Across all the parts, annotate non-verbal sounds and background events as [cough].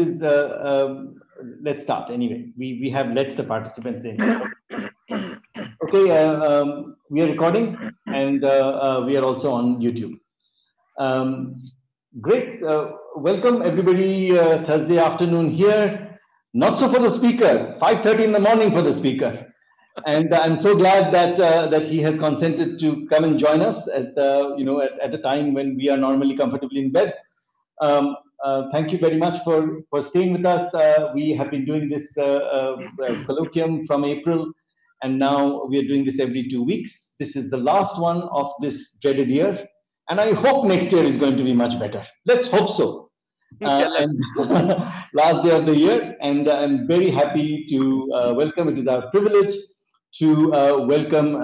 is uh, um, let's start anyway. We we have let the participants in. [coughs] okay, uh, um, we are recording and uh, uh, we are also on YouTube. Um, great, uh, welcome everybody. Uh, Thursday afternoon here. Not so for the speaker. 5:30 in the morning for the speaker. And I'm so glad that that he has consented to come and join us at you know at, at a time when we are normally comfortably in bed. Um, uh, thank you very much for, for staying with us. Uh, we have been doing this uh, uh, colloquium from April, and now we are doing this every two weeks. This is the last one of this dreaded year, and I hope next year is going to be much better. Let's hope so. [laughs] [laughs] last day of the year, and I'm very happy to welcome. It is our privilege to welcome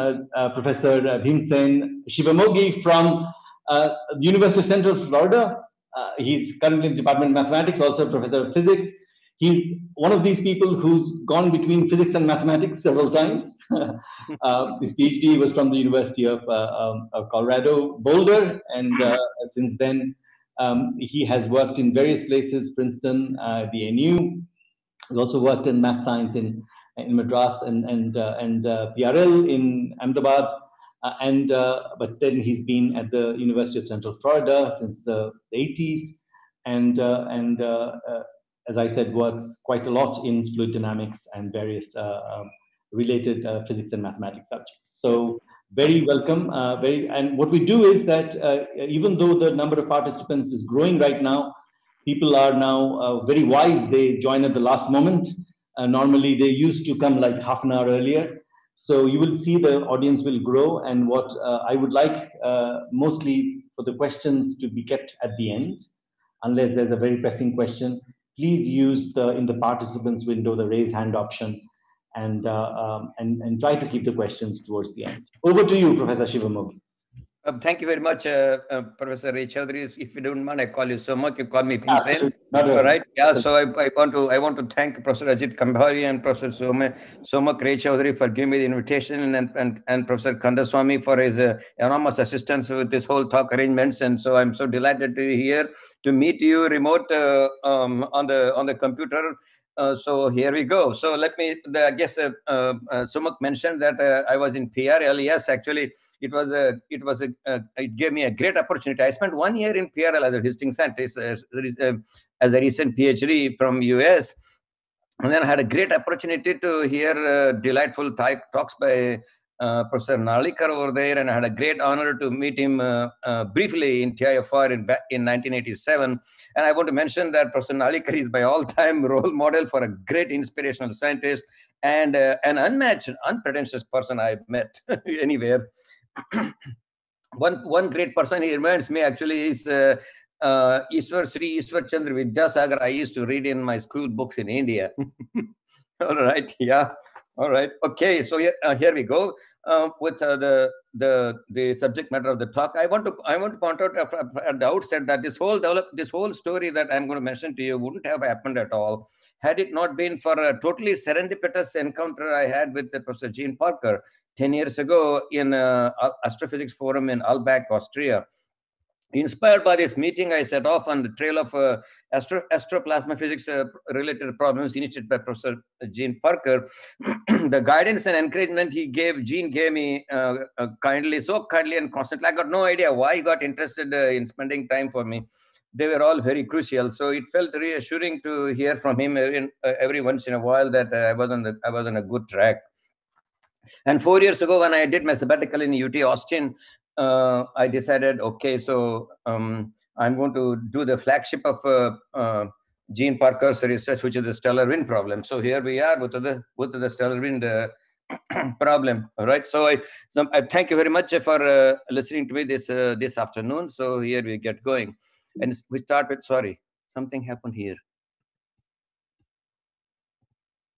Professor Bhimsen Shivamoggi from the University of Central Florida. Uh, he's currently in the Department of Mathematics, also a professor of physics. He's one of these people who's gone between physics and mathematics several times. [laughs] uh, his PhD was from the University of, uh, um, of Colorado Boulder, and uh, since then um, he has worked in various places, Princeton, uh, the NU. He's also worked in math science in in Madras and and and PRL in Ahmedabad. Uh, and uh, but then he's been at the University of Central Florida since the 80s, and uh, and as I said, works quite a lot in fluid dynamics and various um, related physics and mathematics subjects. So very welcome. Uh, very, and what we do is that uh, even though the number of participants is growing right now, people are now uh, very wise. They join at the last moment. normally, they used to come like half an hour earlier. So you will see the audience will grow. And what uh, I would like uh, mostly for the questions to be kept at the end, unless there's a very pressing question, please use the in the participants window the raise hand option and, uh, um, and, and try to keep the questions towards the end. Over to you, Professor Shivamoggi. Uh, thank you very much, uh, uh, Professor Raychaudhury. If you don't mind, I call you so much. You call me Bhimsen. All right. Yeah. So I, I, want to I want to thank Professor Ajit Kembhavi and Professor Somak, Somak Raychaudhury for giving me the invitation, and and, and Professor Kandaswamy for his uh, enormous assistance with this whole talk arrangements. And so I'm so delighted to be here to meet you remote uh, um, on the on the computer. Uh, so here we go. So let me, the, I guess uh, uh, Somak mentioned that uh, I was in PRL. Yes, actually, it was a it was a uh, it gave me a great opportunity. I spent one year in PRL as a visiting scientist as, uh, as a recent PhD from US, and then I had a great opportunity to hear uh, delightful talks by uh, Professor Narlikar over there, and I had a great honor to meet him uh, uh, briefly in TIFR in, in 1987. And I want to mention that Professor Narlikar is my all-time [laughs] role model for a great inspirational scientist and an unmatched, unpretentious person I've met [laughs] anywhere. [clears throat] one one great person he reminds me actually is uh, uh, Ishwar Sri Ishwar Chandra Vidyasagar. I used to read in my school books in India. [laughs] All right, yeah. All right, okay. So here, uh, here we go uh, with uh, the the the subject matter of the talk. I want to I want to point out at the outset that this whole develop this whole story that I'm going to mention to you wouldn't have happened at all had it not been for a totally serendipitous encounter I had with Professor Gene Parker 10 years ago in uh, Astrophysics Forum in Alpbach, Austria. Inspired by this meeting, I set off on the trail of uh, astro astroplasma physics uh, related problems initiated by Professor Gene Parker. [clears throat] the guidance and encouragement he gave, Gene gave me uh, uh, kindly, so kindly and constantly. I got no idea why he got interested uh, in spending time for me. They were all very crucial. So it felt reassuring to hear from him every, every once in a while that I was on the, I was on a good track. And four years ago, when I did my sabbatical in UT Austin, uh, I decided, okay, so um, I'm going to do the flagship of uh, uh, Gene Parker's research, which is the stellar wind problem. So here we are with the with the stellar wind uh, [clears throat] problem. All right. So I, so I thank you very much for uh, listening to me this uh, this afternoon. So here we get going, and we start with sorry, something happened here.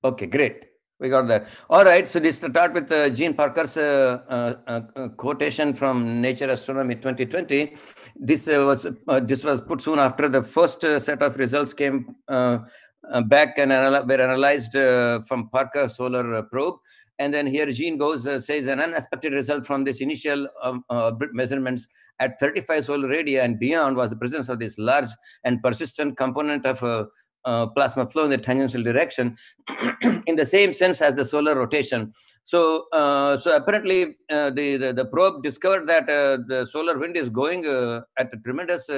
Okay, great. We got that. All right. So this start with uh, Gene Parker's uh, uh, uh quotation from Nature Astronomy 2020. This uh, was uh, this was put soon after the first set of results came back and anal were analyzed from Parker Solar Probe. And then here Gene goes says an unexpected result from this initial um, measurements at 35 solar radii and beyond was the presence of this large and persistent component of uh, plasma flow in the tangential direction [clears throat] in the same sense as the solar rotation. So, uh, so apparently uh, the, the, the probe discovered that uh, the solar wind is going uh, at a tremendous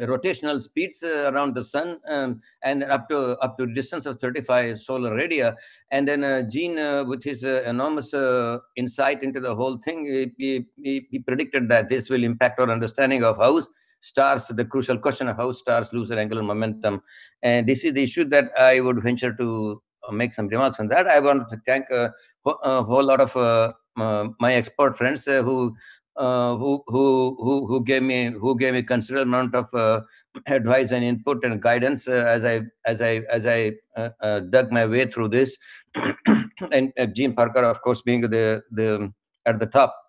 rotational speeds around the sun um, and up to up to distance of 35 solar radii and then uh, Gene uh, with his uh, enormous insight into the whole thing he, he, he, predicted that this will impact our understanding of how stars the crucial question of how stars lose their angular momentum. And this is the issue that i would venture to uh, make some remarks on that. I want to thank a, a whole lot of my expert friends who uh, who who who who gave me who gave me considerable amount of uh, [clears throat] advice and input and guidance uh, as I as I as I uh, uh, dug my way through this, [clears throat] and Gene Parker, of course, being the the at the top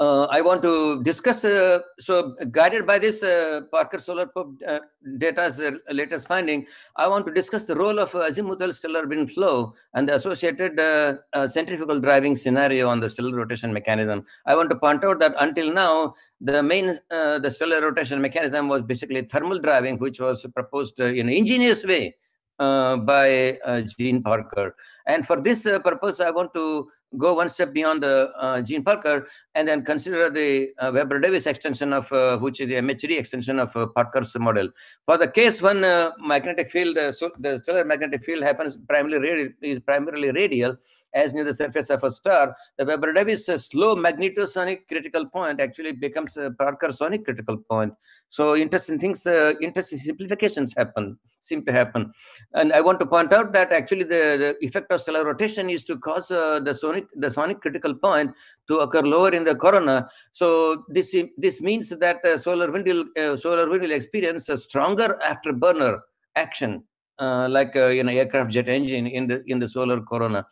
uh, I want to discuss. Uh, so, guided by this uh, Parker Solar Probe uh, data's uh, latest finding, I want to discuss the role of azimuthal stellar wind flow and the associated uh, centrifugal driving scenario on the stellar rotation mechanism. I want to point out that until now, the main the stellar rotation mechanism was basically thermal driving, which was proposed in an ingenious way by Gene Parker. And for this purpose, I want to go one step beyond the uh, Gene Parker and then consider the uh, Weber-Davis extension of uh, which is the MHD extension of uh, Parker's model. For the case when uh, magnetic field, uh, so the stellar magnetic field happens primarily is primarily radial, as near the surface of a star, the Weber-Davis slow magnetosonic critical point actually becomes a Parker sonic critical point. So interesting things, uh, interesting simplifications happen, seem to happen. And I want to point out that actually the, the effect of stellar rotation is to cause uh, the sonic the sonic critical point to occur lower in the corona. So this this means that uh, solar wind will uh, solar wind will experience a stronger afterburner action, uh, like uh, you know aircraft jet engine in the in the solar corona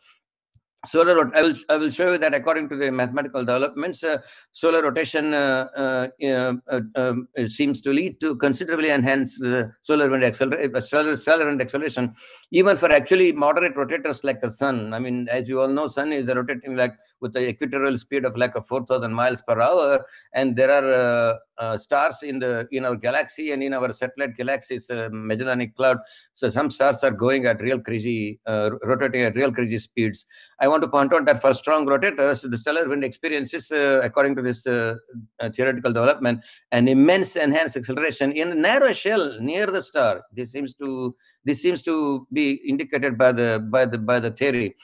solar I will, I will show you that according to the mathematical developments uh, solar rotation uh, uh, uh um, seems to lead to considerably enhanced solar wind acceleration uh, solar, solar acceleration even for actually moderate rotators like the sun. I mean as you all know sun is a rotating like with the equatorial speed of like a 4000 miles per hour. And there are uh, uh, stars in the in our galaxy and in our satellite galaxies magellanic cloud. So some stars are going at real crazy uh, rotating at real crazy speeds. I want to point out that for strong rotators the stellar wind experiences uh, according to this theoretical development an immense enhanced acceleration in a narrow shell near the star. This seems to this seems to be indicated by the by the by the theory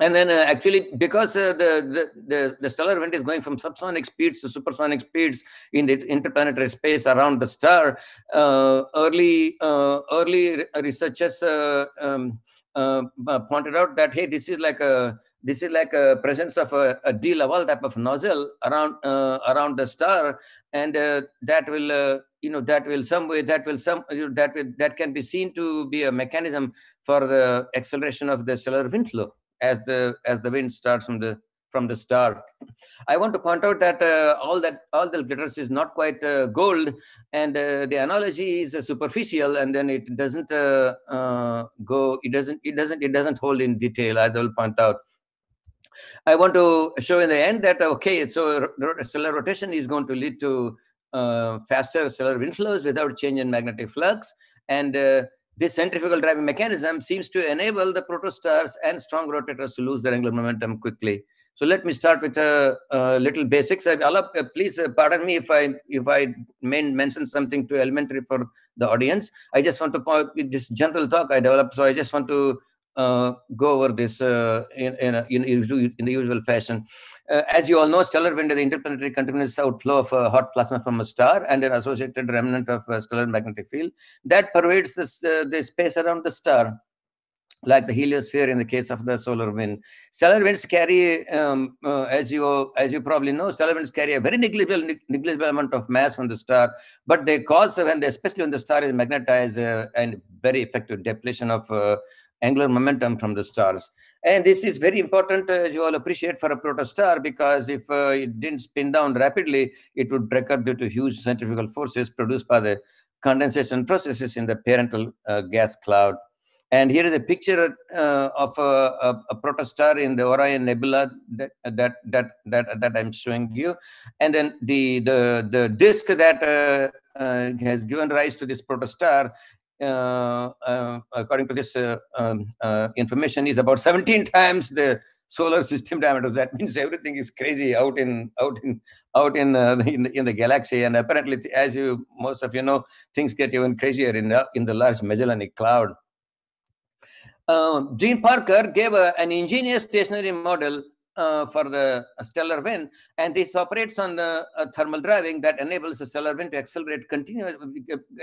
and then uh, actually because uh, the, the, the stellar wind is going from subsonic speeds to supersonic speeds in the interplanetary space around the star uh, early uh, early researchers uh, um, uh, pointed out that hey this is like a this is like a presence of a, a de type of nozzle around around the star. And that will you know that will some way that will some that will that can be seen to be a mechanism for the acceleration of the stellar wind flow as the as the wind starts from the from the start. I want to point out that uh, all that all the glitters is not quite uh, gold, and uh, the analogy is uh, superficial, and then it doesn't uh, uh, go. It doesn't. It doesn't. It doesn't hold in detail. I will point out. I want to show in the end that okay, so stellar rotation is going to lead to faster stellar wind flows without change in magnetic flux, and this centrifugal driving mechanism seems to enable the protostars and strong rotators to lose their angular momentum quickly. So let me start with a, a little basics. Uh, please uh, pardon me if I if I mention something too elementary for the audience. I just want to point this general talk I developed, so I just want to uh, go over this uh, in in, a, in, in the usual fashion. Uh, as you all know, stellar wind is the interplanetary continuous outflow of uh, hot plasma from a star and an associated remnant of uh, stellar magnetic field that pervades this, uh, the space around the star like the heliosphere in the case of the solar wind. Stellar winds carry, um, as you as you probably know, stellar winds carry a very negligible negligible amount of mass from the star, but they cause when they, especially when the star is magnetized and very effective depletion of angular momentum from the stars. And this is very important, as you all appreciate, for a protostar because if uh, it didn't spin down rapidly, it would break up due to huge centrifugal forces produced by the condensation processes in the parental uh, gas cloud. And here is a picture uh, of a, a, a, protostar in the Orion Nebula that that that that, that I'm showing you, and then the the the disk that uh, uh, has given rise to this protostar. Uh, uh, according to this uh, um, information, is about 17 times the solar system diameter. That means everything is crazy out in out in out in uh, [laughs] in, the, in the galaxy. And apparently, as you most of you know, things get even crazier in the in the large Magellanic Cloud. Uh, Gene Parker gave a, an ingenious stationary model uh, for the stellar wind, and this operates on the uh, thermal driving that enables the stellar wind to accelerate continuous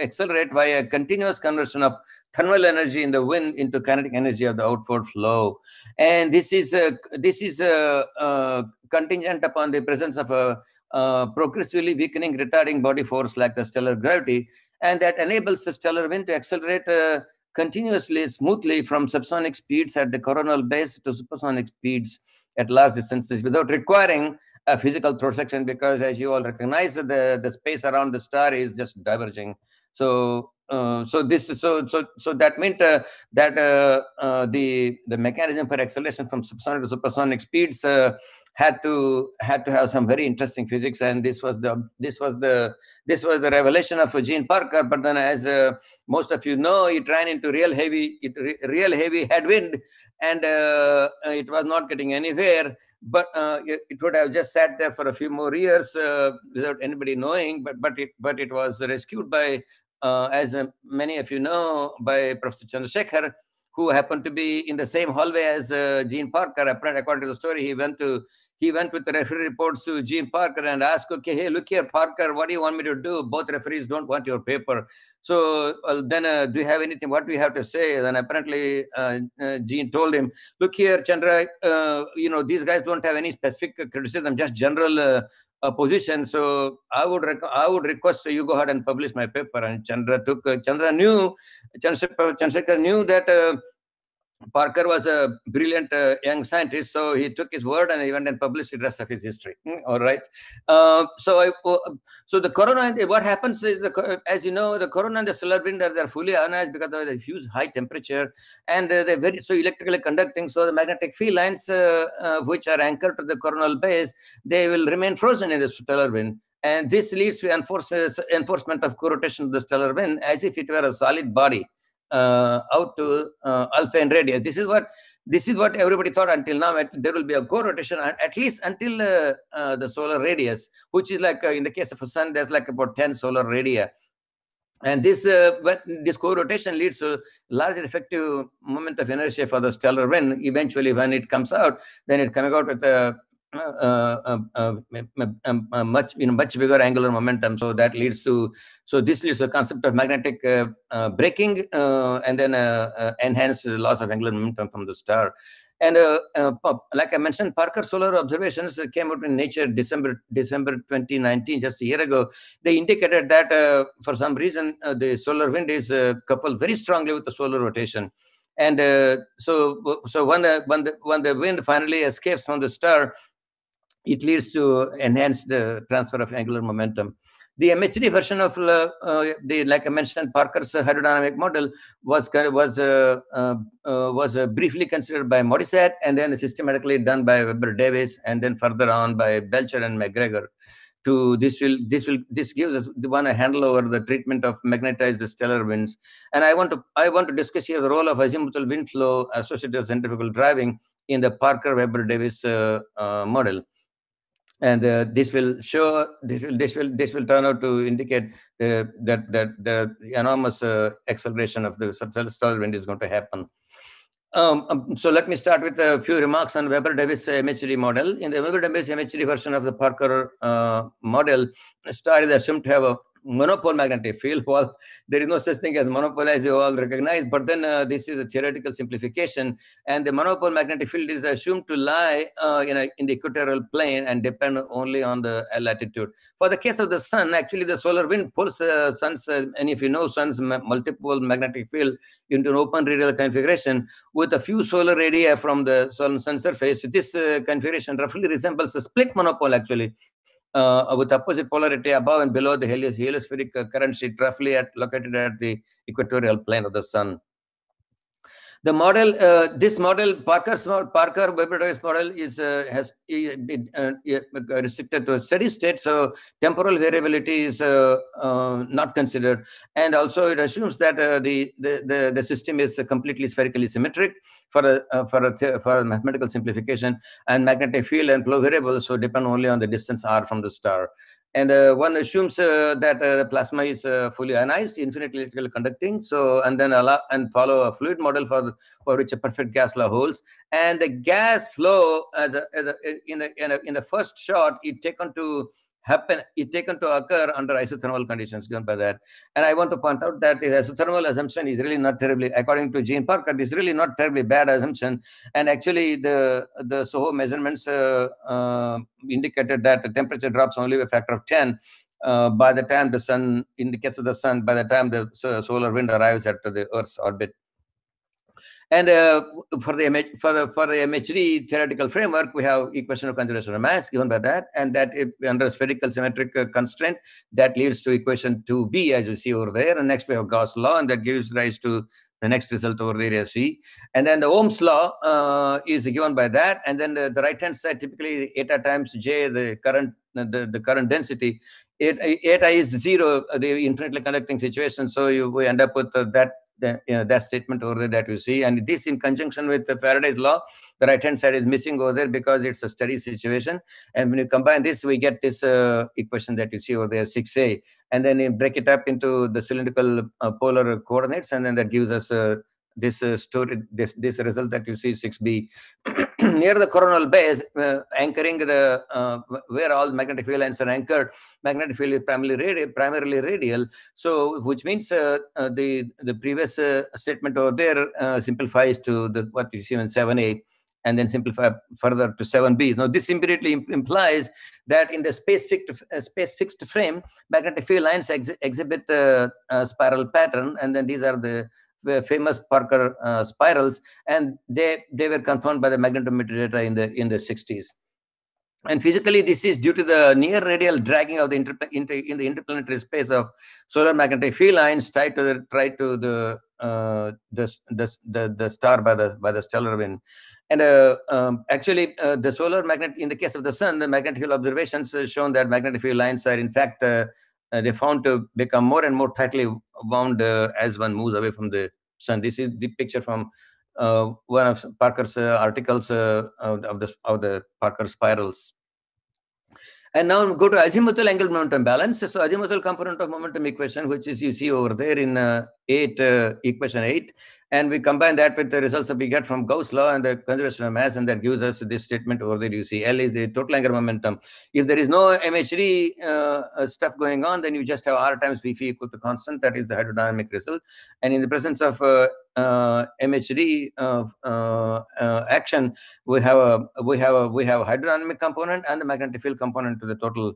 accelerate by a continuous conversion of thermal energy in the wind into kinetic energy of the outward flow. And this is a, this is a, a contingent upon the presence of a, a progressively weakening retarding body force like the stellar gravity, and that enables the stellar wind to accelerate. Uh, continuously smoothly from subsonic speeds at the coronal base to supersonic speeds at large distances without requiring a physical throat section because as you all recognize the the space around the star is just diverging. So uh, so this so so so that meant uh, that uh, uh the the mechanism for acceleration from subsonic to supersonic speeds uh, had to had to have some very interesting physics. And this was the this was the this was the revelation of Gene Parker. But then as most of you know it ran into real heavy it, real heavy headwind. And it was not getting anywhere. But uh, it, it, would have just sat there for a few more years uh, without anybody knowing. But but it but it was rescued by uh, as many of you know by professor chandrasekhar who happened to be in the same hallway as uh, Gene Parker. Apparently, according to the story, he went to he went with the referee reports to Gene Parker and asked, okay, hey, look here, Parker, what do you want me to do? Both referees don't want your paper. So well, then uh, do you have anything, what do you have to say? Then apparently uh, uh, Gene told him, look here, Chandra, uh, you know, these guys don't have any specific criticism, just general uh, position. So I would I would request you go ahead and publish my paper. And Chandra took, uh, Chandra knew, Chandrasekhar knew that Parker was a brilliant uh, young scientist, so he took his word and he went and published the rest of his history. Hmm, all right. Uh, so, I, uh, so the corona, what happens is, the, as you know, the corona and the stellar wind are they're fully ionized because of the huge high temperature, and uh, they're very so electrically conducting. So the magnetic field lines, uh, uh, which are anchored to the coronal base, they will remain frozen in the stellar wind. And this leads to enforcement, enforcement of co-rotation of the stellar wind as if it were a solid body out to uh, Alfvén radius. This is what this is what everybody thought until now. There will be a co-rotation at least until uh, uh, the solar radius, which is like uh, in the case of a sun, there's like about 10 solar radii. And this uh, this co-rotation leads to large effective moment of inertia for the stellar wind. Eventually, when it comes out, then it coming out with a Uh uh uh, uh, uh, uh, much you know much bigger angular momentum so that leads to so this leads to the concept of magnetic braking and then enhanced loss of angular momentum from the star and like I mentioned, Parker Solar observations came out in Nature December December 2019, just a year ago. They indicated that for some reason the solar wind is coupled very strongly with the solar rotation. And so, so when the when the when the wind finally escapes from the star, it leads to enhanced transfer of angular momentum. The MHD version of uh, uh, the, like I mentioned, Parker's hydrodynamic model was was uh, uh, uh was uh, briefly considered by Modisette and then systematically done by Weber Davis and then further on by Belcher and MacGregor. To this will this will this gives us the one a handle over the treatment of magnetized stellar winds. And I want to I want to discuss here the role of azimuthal wind flow associated with centrifugal driving in the Parker Weber Davis model and uh, this will show this will this will this will turn out to indicate uh, that that the enormous uh, acceleration of the stellar wind is going to happen. Um, um, so let me start with a few remarks on Weber-Davis MHD model. In the Weber-Davis MHD version of the Parker uh, model, star is assumed to have a monopole magnetic field. [laughs] Well, there is no such thing as monopole as you all recognize, but then uh, this is a theoretical simplification. And the monopole magnetic field is assumed to lie uh, in, a, in the equatorial plane and depend only on the latitude. For the case of the sun, actually the solar wind pulls the sun's, uh, and if you know sun's multipole magnetic field into an open radial configuration with a few solar radii from the sun, sun surface, this uh, configuration roughly resembles a split monopole actually uh, with opposite polarity above and below the helios heliospheric uh, current sheet roughly at, located at the equatorial plane of the sun. The model, uh, this model, Parker's Parker Weber model is uh, has uh, restricted to steady state, so temporal variability is not considered, and also it assumes that the, the, the the system is completely spherically symmetric for a for a for mathematical simplification, and magnetic field and flow variables so depend only on the distance r from the star. And uh, one assumes uh, that uh, plasma is fully ionized, infinitely electrical conducting. So, and then allow and follow a fluid model for for which a perfect gas law holds. And the gas flow, in, a, in, a, in the first shot, is taken to happen is taken to occur under isothermal conditions given by that. And I want to point out that the isothermal assumption is really not terribly, according to Gene Parker, is really not terribly bad assumption. And actually, the the SOHO measurements uh, uh, indicated that the temperature drops only a factor of 10 uh, by the time the sun, in the case of the sun, by the time the solar wind arrives at the Earth's orbit. And uh, for the MH, for the for the MHD theoretical framework, we have equation of conservation of mass given by that, and that it, under spherical symmetric uh, constraint that leads to equation 2b as you see over there. And next we have Gauss law, and that gives rise to the next result over the area C. And then the Ohm's law uh, is given by that. And then the, the right hand side typically eta times J, the current the, the current density. Eta is zero, the infinitely conducting situation. So you we end up with uh, that the, that statement over there that you see. And this in conjunction with the Faraday's law, the right-hand side is missing over there because it's a steady situation. And when you combine this, we get this uh, equation that you see over there, 6a. And then you break it up into the cylindrical uh, polar coordinates, and then that gives us uh, this uh, story, this, this result that you see 6b [clears throat] near the coronal base, uh, anchoring the uh, where all magnetic field lines are anchored. Magnetic field is primarily radial, primarily radial. So, which means uh, uh, the the previous uh, statement over there simplifies to the what you see in 7a and then simplify further to 7b. Now, this immediately implies that in the space fixed, uh, space fixed frame, magnetic field lines ex exhibit a, a, spiral pattern, and then these are the famous Parker uh, spirals, and they they were confirmed by the magnetometer data in the in the 60s. And physically, this is due to the near radial dragging of the inter, inter, in the interplanetary space of solar magnetic field lines tied to the tied to the uh, the, the, the the star by the by the stellar wind. And uh, um, actually, uh, the solar magnet in the case of the sun, the magnetic field observations shown that magnetic field lines are in fact uh, uh, they found to become more and more tightly wound uh, as one moves away from the sun. This is the picture from uh, one of Parker's articles of the of the Parker spirals. And now go to azimuthal angle momentum balance. So azimuthal component of momentum equation, which is you see over there in uh, 8, uh, equation 8. And we combine that with the results that we get from Gauss law and the conservation of mass, and that gives us this statement over there. You see, L is the total angular momentum. If there is no MHD uh, stuff going on, then you just have R times Vp equal to constant. That is the hydrodynamic result. And in the presence of uh, uh, MHD uh, uh, action, we have a we have a we have a hydrodynamic component and the magnetic field component to the total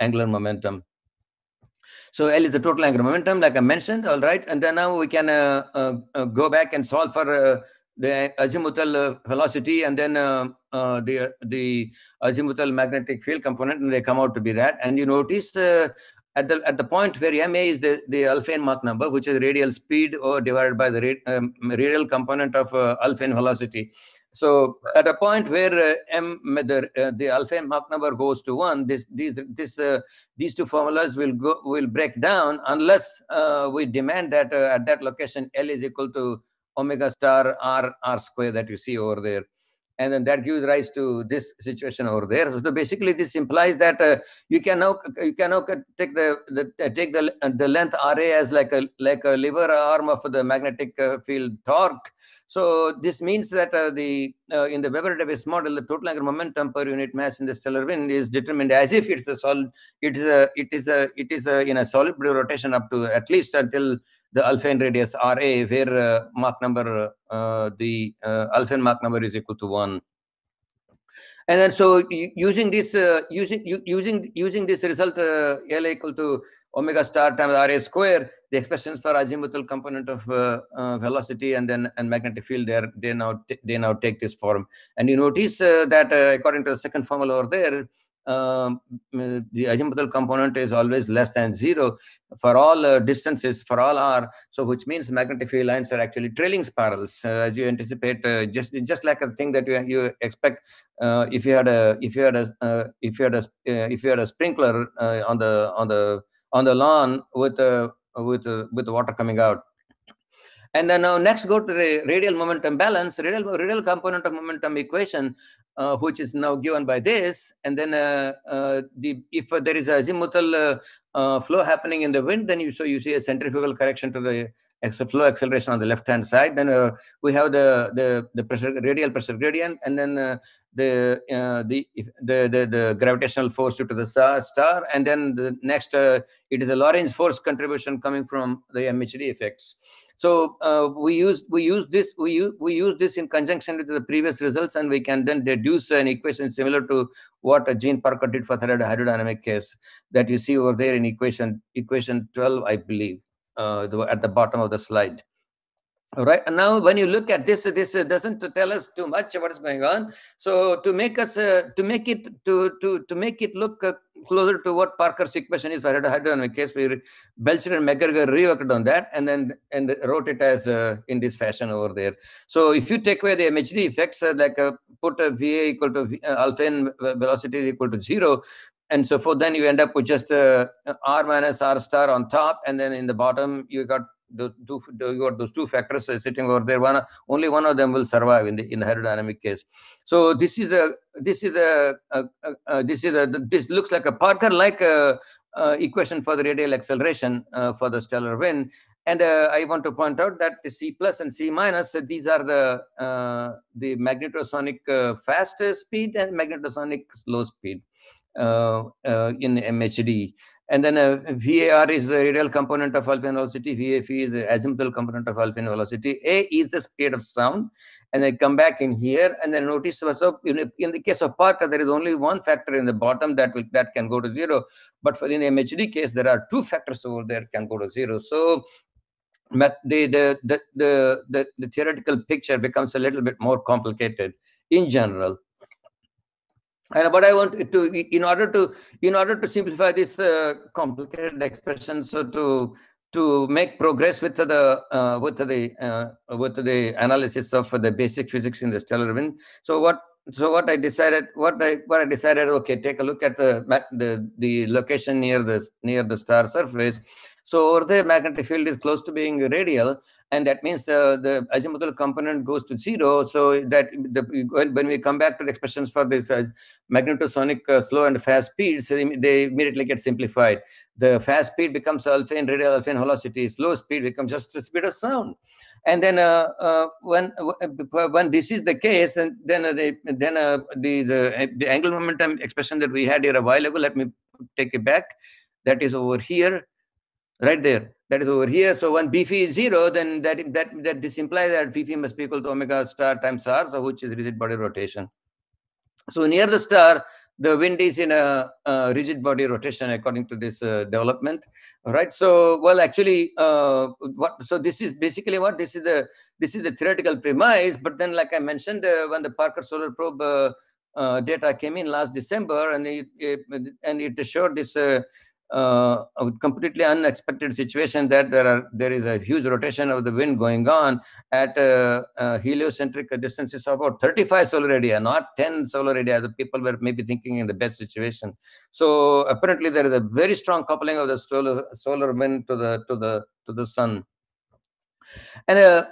angular momentum. So L is the total angular momentum, like I mentioned, all right. And then now we can uh, uh, uh go back and solve for uh, the azimuthal uh, velocity and then uh, the the azimuthal magnetic field component, and they come out to be that. And you notice at the at the point where ma is the the Alfvén Mach number, which is radial speed or divided by the um, radial component of Alfvén velocity. So at a point where uh, m the uh, the Alfvén Mach number goes to one, this these this uh, these two formulas will go will break down unless uh, we demand that at that location L is equal to omega star r r square that you see over there. And then that gives rise to this situation over there. So basically, this implies that uh, you can now you can now take the, the take the the length RA as like a like a lever arm of the magnetic field torque, so this means that uh, the uh, in the Weber-Davis model, the total angular momentum per unit mass in the stellar wind is determined as if it's a solid. It is a it is a it is a in a solid rotation up to at least until the Alfvén radius Ra, where uh, Mach number uh, the uh, Alfvén Mach number is equal to one. And then so using this uh, using using using this result L equal to omega star times Ra square, the expressions for azimuthal component of uh, uh, velocity and then and magnetic field, they they now they now take this form. And you notice uh, that uh, according to the second formula over there, um, the azimuthal component is always less than zero for all uh, distances for all r so which means magnetic field lines are actually trailing spirals uh, as you anticipate uh, just just like a thing that you, you expect uh, if you had a if you had a uh, if you had a if you had a sprinkler on the on the on the lawn with with with water coming out and then now next go to the radial momentum balance, radial, radial component of momentum equation, uh, which is now given by this. And then uh, uh, the if there is a azimuthal uh, uh, flow happening in the wind, then you so you see a centrifugal correction to the flow acceleration on the left hand side. Then uh, we have the the the pressure radial pressure gradient, and then the, the the the the gravitational force due to the star, and then the next it is a Lorentz force contribution coming from the MHD effects. So uh, we use we use this we use we use this in conjunction with the previous results, and we can then deduce an equation similar to what Gene Parker did for the hydrodynamic case that you see over there in equation equation 12, I believe, uh, at the bottom of the slide. Right. And now when you look at this, this doesn't tell us too much what is going on. So to make us, uh, to make it, to, to, to make it look uh, closer to what Parker's equation is for hydrodynamic case, we Belcher and MacGregor reworked on that and then and wrote it as uh, in this fashion over there. So if you take away the MHD effects, uh, like uh, put a VA equal to v, uh, Alfvén velocity equal to zero, and so forth, then you end up with just uh, R minus R star on top, and then in the bottom you got the two you got those two factors sitting over there. One only one of them will survive in the in the hydrodynamic case. So this is the this is uh, uh, uh, this is a this looks like a parker like uh, uh, equation for the radial acceleration uh, for the stellar wind. And i want to point out that the c plus and c minus these are the the magnetosonic fast speed and magnetosonic slow speed in mhd and then uh, VAR is the radial component of Alfvén velocity, VAF is the azimuthal component of Alfvén velocity. A is the speed of sound. And then come back in here and then notice so in, in the case of Parker, there is only one factor in the bottom that will, that can go to zero. But for in MHD case, there are two factors over there can go to zero. So the, the, the, the, the theoretical picture becomes a little bit more complicated in general and but i want to in order to in order to simplify this uh, complicated expression so to to make progress with the uh, with the uh, with the analysis of the basic physics in the stellar wind. So what so what i decided what i what i decided okay take a look at the the, the location near the near the star surface. So over there magnetic field is close to being radial and that means uh, the azimuthal component goes to zero. So that the, when we come back to the expressions for this uh, magnetosonic uh, slow and fast speeds, they, immediately get simplified. The fast speed becomes Alfvén radial Alfvén velocity. Slow speed becomes just the speed of sound. And then uh, uh, when uh, when this is the case, and then the then the the the angular momentum expression that we had here a while ago. Let me take it back. That is over here, right there that is over here. So when B is zero, then that that that this implies that V must be equal to omega star times r, so which is rigid body rotation. So near the star, the wind is in a, a rigid body rotation according to this uh, development, right? So well, actually, uh, what so this is basically what this is the this is the theoretical premise. But then, like I mentioned, uh, when the Parker Solar Probe uh, uh, data came in last December, and it, it and it showed this uh, a completely unexpected situation that there are there is a huge rotation of the wind going on at uh, uh, heliocentric distances of about 35 solar radii, not 10 solar radii. The people were maybe thinking in the best situation. So apparently there is a very strong coupling of the solar solar wind to the to the to the sun. And uh,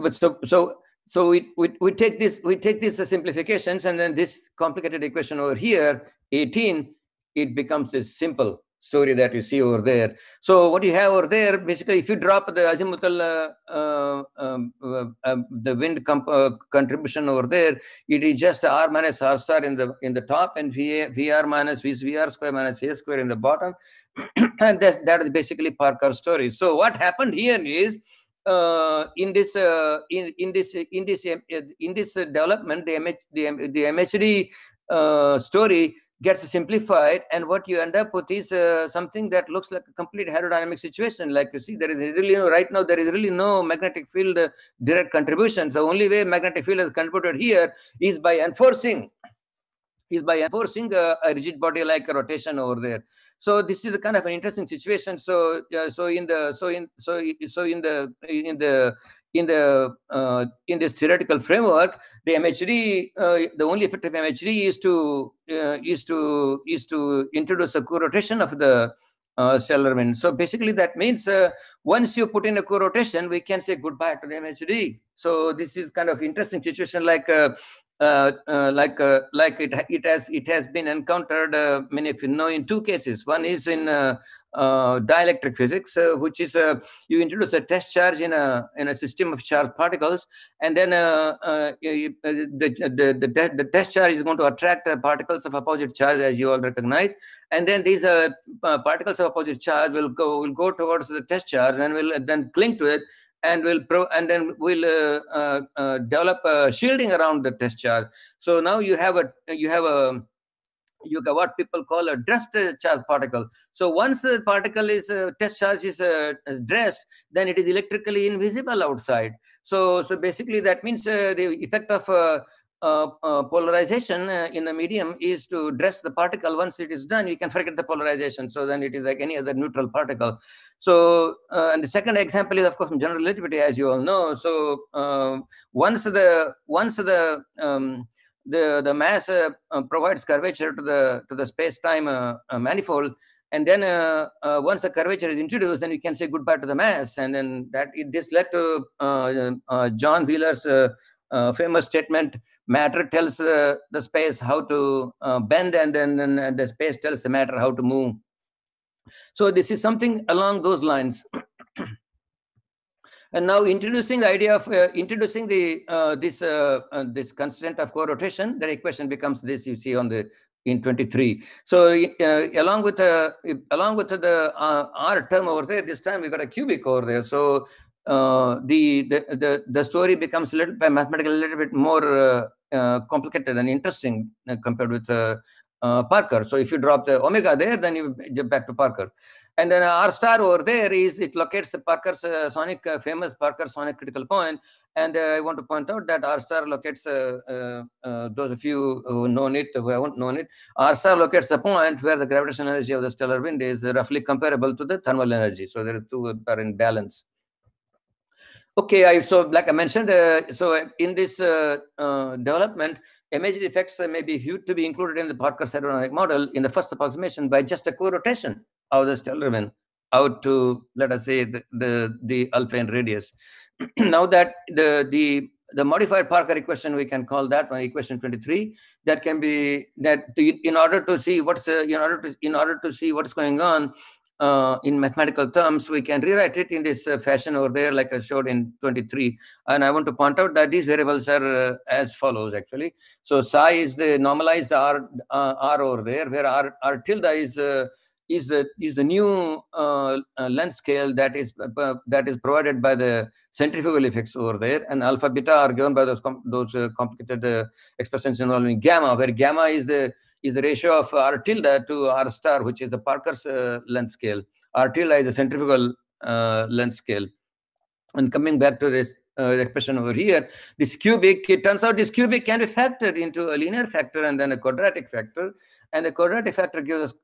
but so so so we, we, we take this we take these simplifications and then this complicated equation over here 18 it becomes this simple story that you see over there. So what you have over there, basically, if you drop the azimuthal, uh, uh, um, uh, um, the wind uh, contribution over there, it is just R minus R star in the in the top and VA, VR minus V VR square minus A square in the bottom. [clears throat] and that's, that is basically Parker's story. So what happened here is, uh, in this uh, in in this in this in this development, the MH, the, the MHD uh, story gets simplified and what you end up with is uh, something that looks like a complete hydrodynamic situation. Like you see there is really no right now there is really no magnetic field uh, direct contribution. The only way magnetic field is contributed here is by enforcing is by enforcing a, a, rigid body like a rotation over there. So this is a kind of an interesting situation. So uh, so in the so in so so in the in the in the uh, in this theoretical framework, the MHD uh, the only effect of MHD is to uh, is to is to introduce a co-rotation of the uh, stellar wind. So basically, that means uh, once you put in a co-rotation, we can say goodbye to the MHD. So this is kind of interesting situation, like uh, Uh, uh, like uh, like it it has it has been encountered uh, many of you know in two cases. One is in uh, uh, dielectric physics uh, which is you introduce a test charge in a in a system of charged particles and then the, the, the, the test charge is going to attract particles of opposite charge as you all recognize and then these particles of opposite charge will go will go towards the test charge and will then cling to it and will pro and then we'll uh, uh, uh, develop a shielding around the test charge. So now you have a you have a you got what people call a dressed charge particle. So once the particle is uh, test charge is uh, dressed, then it is electrically invisible outside. So so basically that means uh, the effect of uh, Uh, uh, polarization uh, in the medium is to dress the particle. Once it is done, you can forget the polarization. So then it is like any other neutral particle. So, uh, and the second example is, of course, general relativity, as you all know. So once the once the um, the the mass uh, uh, provides curvature to the to the space-time uh, manifold and then once the curvature is introduced then you can say goodbye to the mass and then that this led to john wheeler's famous statement matter tells uh, the space how to uh, bend and then and the space tells the matter how to move. So this is something along those lines. [clears throat] And now introducing the idea of uh, introducing the uh, this uh, uh, this constraint of co-rotation the equation becomes this you see on the in 23 so along with along with the r term over there this time we got a cubic over there. So uh, the, the, the the story becomes a little bit mathematically a little bit more uh, uh, complicated and interesting uh, compared with uh, uh, Parker. So if you drop the omega there, then you get back to Parker. And then R star over there is it locates the Parker's sonic famous Parker sonic critical point. And I want to point out that R star locates those of you who know it, who haven't known it. R star locates the point where the gravitational energy of the stellar wind is roughly comparable to the thermal energy. So there are two are in balance. Okay, I, so like I mentioned, uh, so in this uh, uh, development, MHD effects may be viewed to be included in the Parker hydrodynamic model in the first approximation by just a co-rotation of the stellar wind out to, let us say, the, the, the Alfvén radius. [clears throat] now that the, the the modified Parker equation, we can call that one equation 23. That can be that to, in order to see what's uh, in order to in order to see what's going on uh, in mathematical terms, we can rewrite it in this uh, fashion over there, like I showed in 23. And I want to point out that these variables are uh, as follows, actually. So psi is the normalized R, uh, R over there, where R, R tilde is uh, is the is the new uh, length scale that is that is provided by the centrifugal effects over there, and alpha beta are given by those com those complicated expressions involving gamma, where gamma is the is the ratio of R tilde to R star, which is the Parker's uh, length scale. R tilde is the centrifugal uh, length scale. And coming back to this uh, expression over here, this cubic, it turns out this cubic can be factored into a linear factor and then a quadratic factor. And the quadratic factor gives us,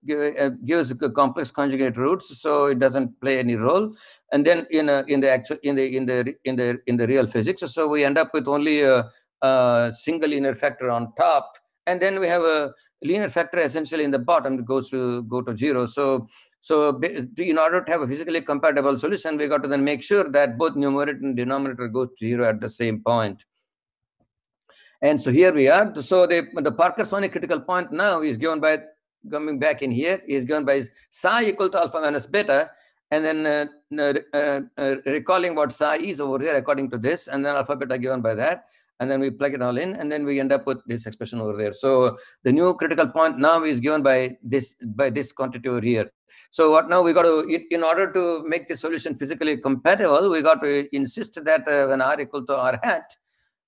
uh, gives complex conjugate roots, so it doesn't play any role. And then in a, in the actual in the in the in the in the real physics, so we end up with only a, a single linear factor on top, and then we have a linear factor essentially in the bottom goes to go to zero. So so in order to have a physically compatible solution, we got to then make sure that both numerator and denominator go to zero at the same point. And so here we are. So the, the Parker sonic critical point now is given by coming back in here is given by psi equal to alpha minus beta. And then uh, uh, uh, recalling what psi is over here according to this, and then alpha beta given by that and then we plug it all in, and then we end up with this expression over there. So the new critical point now is given by this by this quantity over here. So what now we got to, in order to make the solution physically compatible, we got to insist that uh, when r equal to r hat,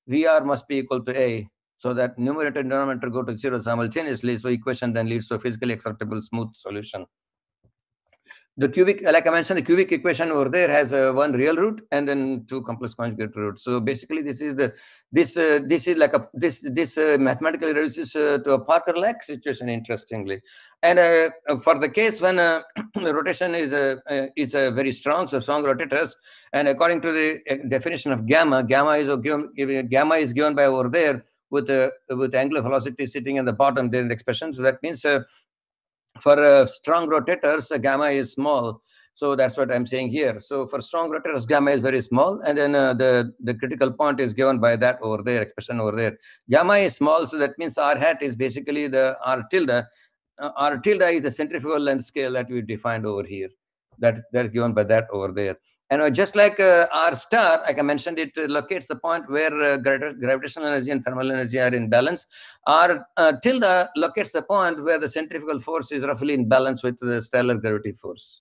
VR must be equal to a, so that numerator and denominator go to zero simultaneously. So equation then leads to a physically acceptable smooth solution. The cubic, like I mentioned, the cubic equation over there has uh, one real root and then two complex conjugate roots. So basically, this is the this uh, this is like a this this uh, mathematically reduces uh, to a Parker-like situation. Interestingly, and uh, for the case when [clears throat] the rotation is a is a very strong, so strong rotators, and according to the definition of gamma, gamma is given gamma is given by over there with uh, with angular velocity sitting in the bottom there in the expression. So that means uh, for uh, strong rotators, uh, gamma is small. So that's what I'm saying here. So for strong rotators, gamma is very small. And then uh, the, the critical point is given by that over there, expression over there. Gamma is small, so that means R hat is basically the R tilde. Uh, R tilde is the centrifugal length scale that we defined over here. That, that is given by that over there. And uh, just like uh, R star, like I mentioned, it locates the point where uh, gravitational energy and thermal energy are in balance. R uh, tilde locates the point where the centrifugal force is roughly in balance with the stellar gravity force.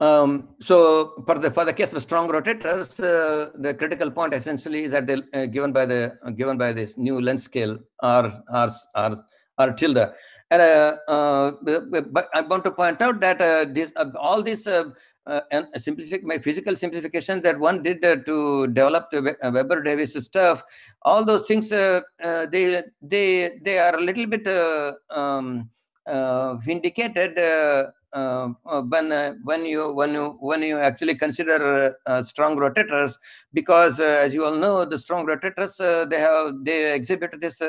Um, so for the for the case of strong rotators, uh, the critical point essentially is that uh, given by the uh, given by this new length scale R R R R tilde. And uh, but I want to point out that this, all these uh, and simplific my physical simplification that one did uh, to develop the uh, Weber Davis stuff. All those things uh, uh, they they they are a little bit uh, um, vindicated when when you when you when you actually consider strong rotators because as you all know the strong rotators they have they exhibit this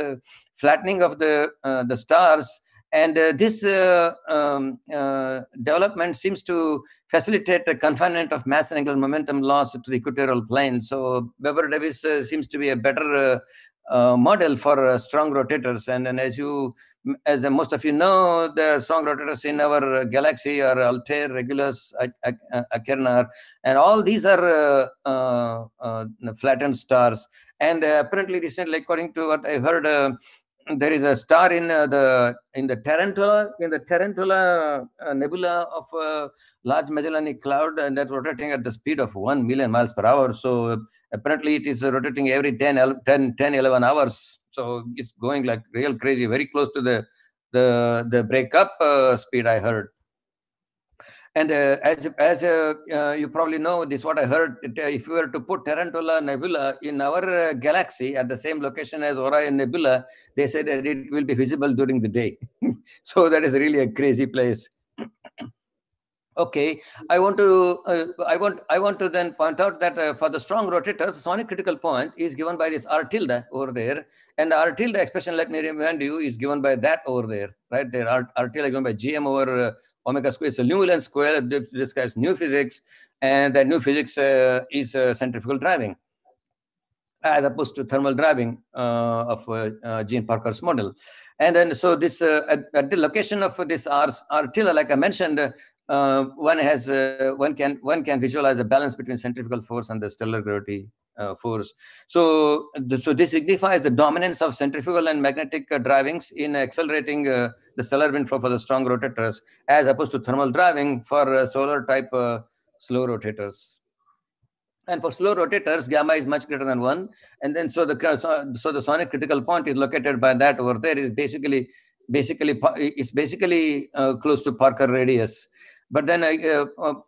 flattening of the the stars and uh, this uh, um, uh, development seems to facilitate the confinement of mass and angular momentum loss to the equatorial plane. So Weber Davis uh, seems to be a better uh, uh, model for strong rotators. And, and as you, as most of you know, the strong rotators in our galaxy are Altair, Regulus, Achernar, and all these are flattened stars. And apparently recently, according to what I heard, there is a star in uh, the in the tarantula in the tarantula uh, nebula of a large Magellanic cloud and that's rotating at the speed of 1 million miles per hour. So apparently it is rotating every 10 10 10 11 hours. So it's going like real crazy very close to the the the breakup uh, speed i heard and uh, as as uh, uh, you probably know, this is what I heard. If you were to put Tarantula Nebula in our uh, galaxy at the same location as Orion Nebula, they said that it will be visible during the day. [laughs] so that is really a crazy place. [coughs] okay, I want to uh, I want I want to then point out that uh, for the strong rotators, sonic critical point is given by this R tilde over there, and the R tilde expression, let me remind you, is given by that over there, right there. R, R tilde given by GM over omega square is a new length square that describes new physics, and that new physics uh, is uh, centrifugal driving as opposed to thermal driving uh, of uh, uh, Gene Parker's model. And then, so this at, at, the location of this R, R tilde, like I mentioned, one has one can one can visualize the balance between centrifugal force and the stellar gravity uh, force. So, so this signifies the dominance of centrifugal and magnetic uh, drivings in accelerating uh, the stellar wind flow for the strong rotators, as opposed to thermal driving for uh, solar type uh, slow rotators. And for slow rotators, gamma is much greater than one. And then so the so, the sonic critical point is located by that over there is basically basically it's basically uh, close to Parker radius. But then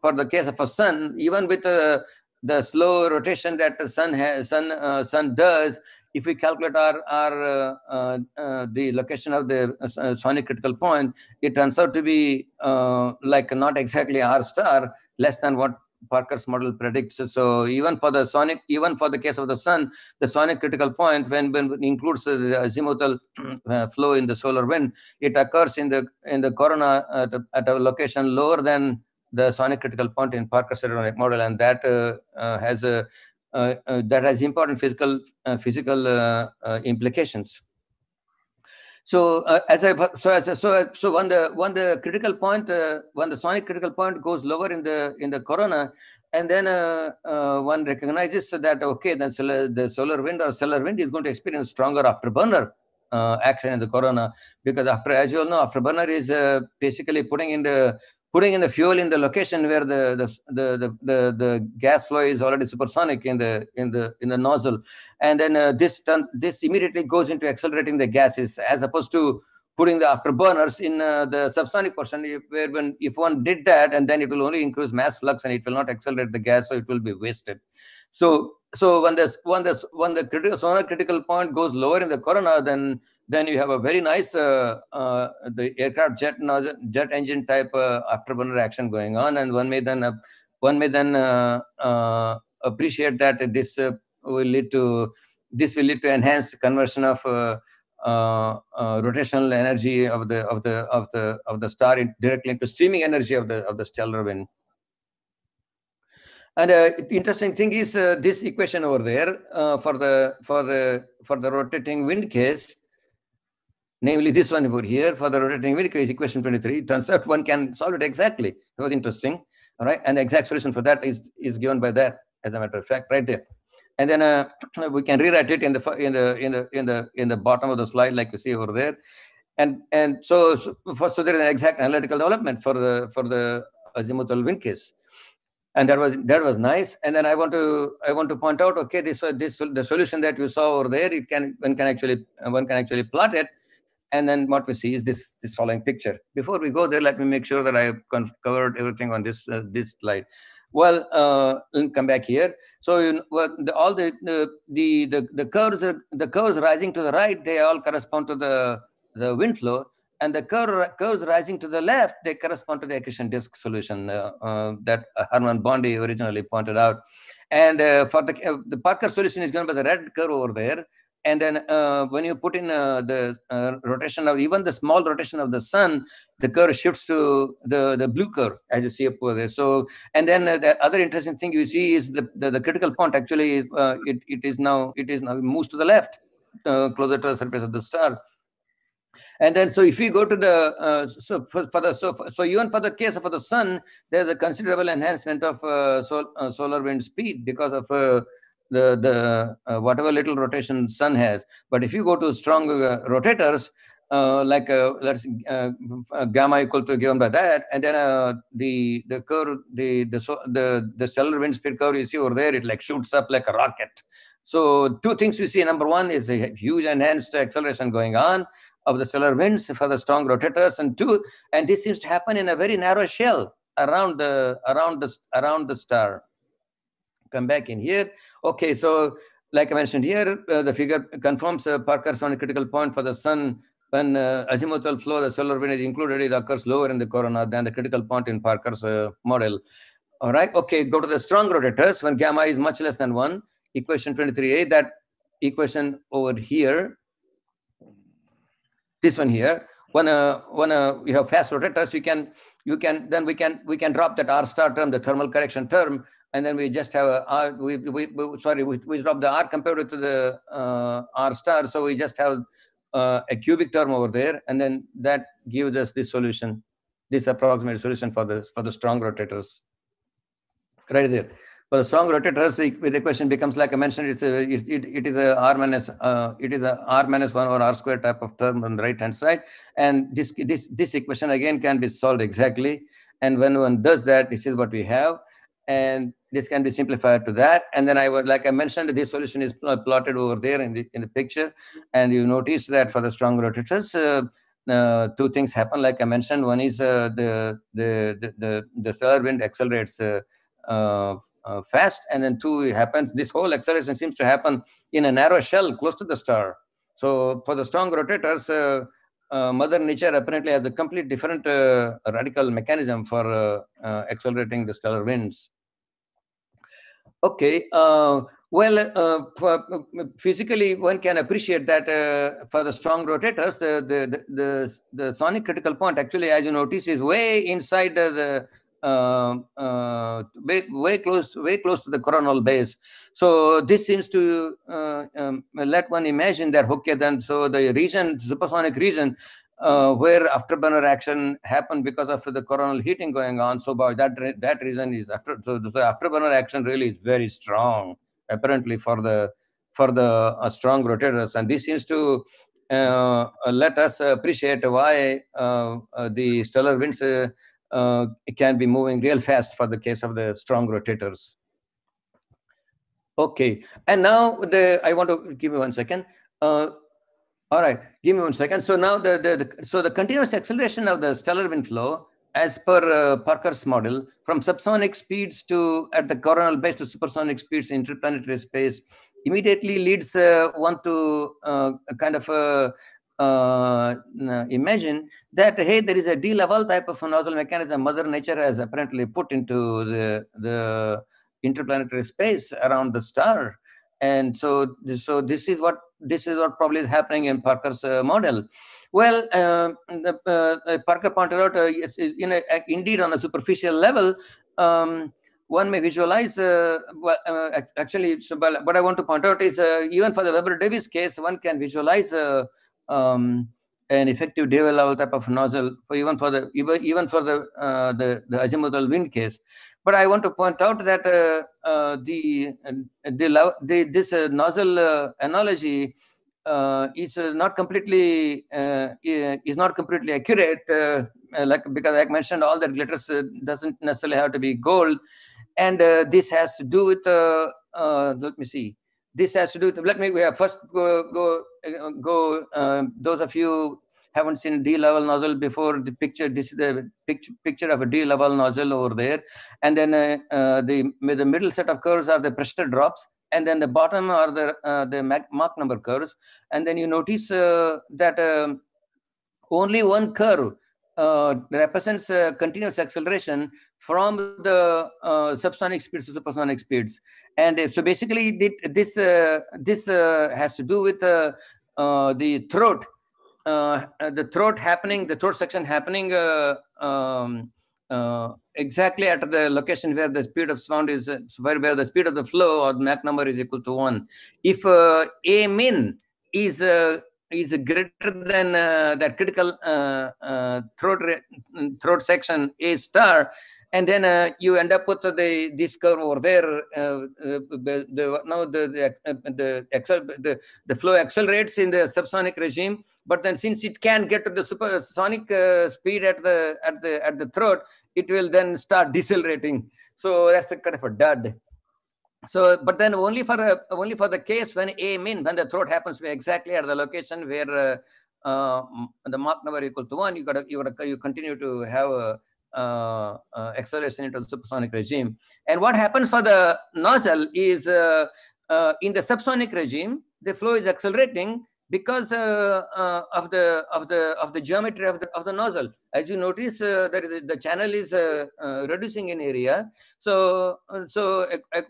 for the case of a sun, even with a the slow rotation that the sun has, sun uh, sun does if we calculate our, our uh, uh, uh the location of the uh, sonic critical point it turns out to be uh, like not exactly r star less than what Parker's model predicts. So even for the sonic, even for the case of the sun, the sonic critical point, when, when includes the azimuthal flow in the solar wind, it occurs in the in the corona at a, at a location lower than the sonic critical point in Parker's hydrodynamic model, and that uh, uh, has a uh, that has important physical physical implications. So uh, as I so as so so when the when the critical point uh, when the sonic critical point goes lower in the in the corona, and then uh, one recognizes that okay, then solar, the solar wind or solar wind is going to experience stronger afterburner action in the corona because after as you all know afterburner is basically putting in the putting in the fuel in the location where the the, the, the, the, the gas flow is already supersonic in the in the in the nozzle. And then uh, this turns, this immediately goes into accelerating the gases as opposed to putting the afterburners in uh, the subsonic portion if, where when if one did that and then it will only increase mass flux and it will not accelerate the gas so it will be wasted. So so when the when the when the critical sonic critical point goes lower in the corona then then you have a very nice uh, uh, the aircraft jet jet engine type uh, afterburner action going on and one may then uh, one may then uh, appreciate that this will lead to this will lead to enhanced conversion of rotational energy of the of the of the of the star directly into streaming energy of the of the stellar wind. And uh, interesting thing is uh, this equation over there uh, for the for the for the rotating wind case, namely this one over here for the rotating wind case, equation 23. It turns out one can solve it exactly. It was interesting, all right. And the exact solution for that is is given by that, as a matter of fact, right there and then uh, we can rewrite it in the in the in the in the in the bottom of the slide like you see over there and and so, so for, so there is an exact analytical development for the for the azimuthal wind case and that was that was nice and then i want to i want to point out okay this this the solution that you saw over there it can one can actually one can actually plot it and then what we see is this this following picture before we go there let me make sure that i have covered everything on this uh, this slide well, uh, come back here. So you know, well, the, all the, the the the curves are, the curves rising to the right, they all correspond to the the wind flow, and the curve, curves rising to the left, they correspond to the accretion disk solution uh, uh, that Hermann Bondi originally pointed out. And uh, for the uh, the Parker solution is given by the red curve over there, and then uh, when you put in uh, the uh, rotation of even the small rotation of the sun the curve shifts to the the blue curve as you see up there. So and then uh, the other interesting thing you see is the the, the critical point actually uh, it, it is now it is now moves to the left uh, closer to the surface of the star. And then so if we go to the so for, for, the so so even for the case of the sun there's a considerable enhancement of sol, solar wind speed because of the the uh, whatever little rotation sun has. But if you go to strong uh, rotators, uh, like uh, let's uh, uh, gamma equal to given by that, and then the the curve, the the so, the the stellar wind speed curve you see over there, it like shoots up like a rocket. So two things we see. Number one is a huge enhanced acceleration going on of the stellar winds for the strong rotators, and two, and this seems to happen in a very narrow shell around the around the around the star come back in here. Okay, so like I mentioned here, uh, the figure confirms uh, Parker's on critical point for the sun when uh, azimuthal flow, the solar wind is included, it occurs lower in the corona than the critical point in Parker's uh, model. All right, okay, go to the strong rotators when gamma is much less than 1, equation 23a, that equation over here, this one here, when uh, when uh, you have fast rotators, you can you can then we can we can drop that r star term, the thermal correction term, and then we just have a R, we, we, we sorry, we, we drop the R compared to the uh, R star. So we just have uh, a cubic term over there. And then that gives us this solution, this approximate solution for the, for the strong rotators right there. For the strong rotators, the, the question becomes like I mentioned, it's a, it, it, it is a R minus, uh, it is a R minus one or R square type of term on the right hand side. And this, this, this equation again can be solved exactly. And when one does that, this is what we have and this can be simplified to that. And then I would, like I mentioned, this solution is plotted over there in the in the picture, and you notice that for the strong rotators, uh, uh, two things happen. Like I mentioned, one is uh, the, the the the the stellar wind accelerates uh, uh, uh, fast, and then two it happens. This whole acceleration seems to happen in a narrow shell close to the star. So for the strong rotators. Uh, mother nature apparently has a complete different uh, radical mechanism for uh, accelerating the stellar winds. Okay. Uh, well, uh, uh, physically, one can appreciate that uh, for the strong rotators, the, the, the, the, sonic critical point, actually, as you notice, is way inside the, uh, uh, way, way close, way close to the coronal base. So this seems to um, let one imagine that, okay, then, so the region, supersonic region, uh, where afterburner action happened because of the coronal heating going on. So by that that reason is after so the afterburner action really is very strong apparently for the for the uh, strong rotators, and this seems to uh, let us appreciate why uh, uh, the stellar winds uh, can be moving real fast for the case of the strong rotators. Okay, and now the I want to give you one second All right, give me one second. So now the, the, the so the continuous acceleration of the stellar wind flow as per uh, Parker's model from subsonic speeds to at the coronal base to supersonic speeds in interplanetary space immediately leads uh, one to uh, kind of uh, uh, imagine that hey there is a de Laval type of nozzle mechanism mother nature has apparently put into the the interplanetary space around the star and so so this is what this is what probably is happening in parker's uh, model well uh, the, uh, parker pointed out uh, in a, indeed on a superficial level um, one may visualize uh, uh, actually so, but what i want to point out is even for the weber davis case one can visualize um, an effective de Laval type of nozzle for even for the even for the uh, the, the azimuthal wind case. But I want to point out that uh, uh, the, uh, the, the this uh, nozzle uh, analogy uh, is uh, not completely uh, is not completely accurate. like because I mentioned, all that glitters doesn't necessarily have to be gold, and this has to do with let me see this has to do. With, let me first go go go. Those of you haven't seen de Laval nozzle before, the picture, this is the picture, picture of a de Laval nozzle over there. And then uh, uh, the, the middle set of curves are the pressure drops. And then the bottom are the, uh, the Mach number curves. And then you notice uh, that um, only one curve uh, represents continuous acceleration from the uh, subsonic speeds to supersonic speeds. And so basically this, this has to do with the throat, the throat happening, the throat section happening um, exactly at the location where the speed of sound is, where, where the speed of the flow or the Mach number is equal to one. If A min is is greater than uh, that critical uh, uh, throat throat section A star, and then uh, you end up with the this curve over there. Uh, uh the, the, now the the, uh, the, the flow accelerates in the subsonic regime, but then since it can get to the supersonic uh, speed at the at the at the throat, it will then start decelerating. So that's a kind of a dud. So, but then only for the only for the case when a min when the throat happens to be exactly at the location where uh, the Mach number equal to one, you got you got you continue to have a uh, uh, acceleration into the supersonic regime. And what happens for the nozzle is uh, uh in the subsonic regime, the flow is accelerating because uh, of the of the of the geometry of the of the nozzle. As you notice, that the channel is reducing in area. So so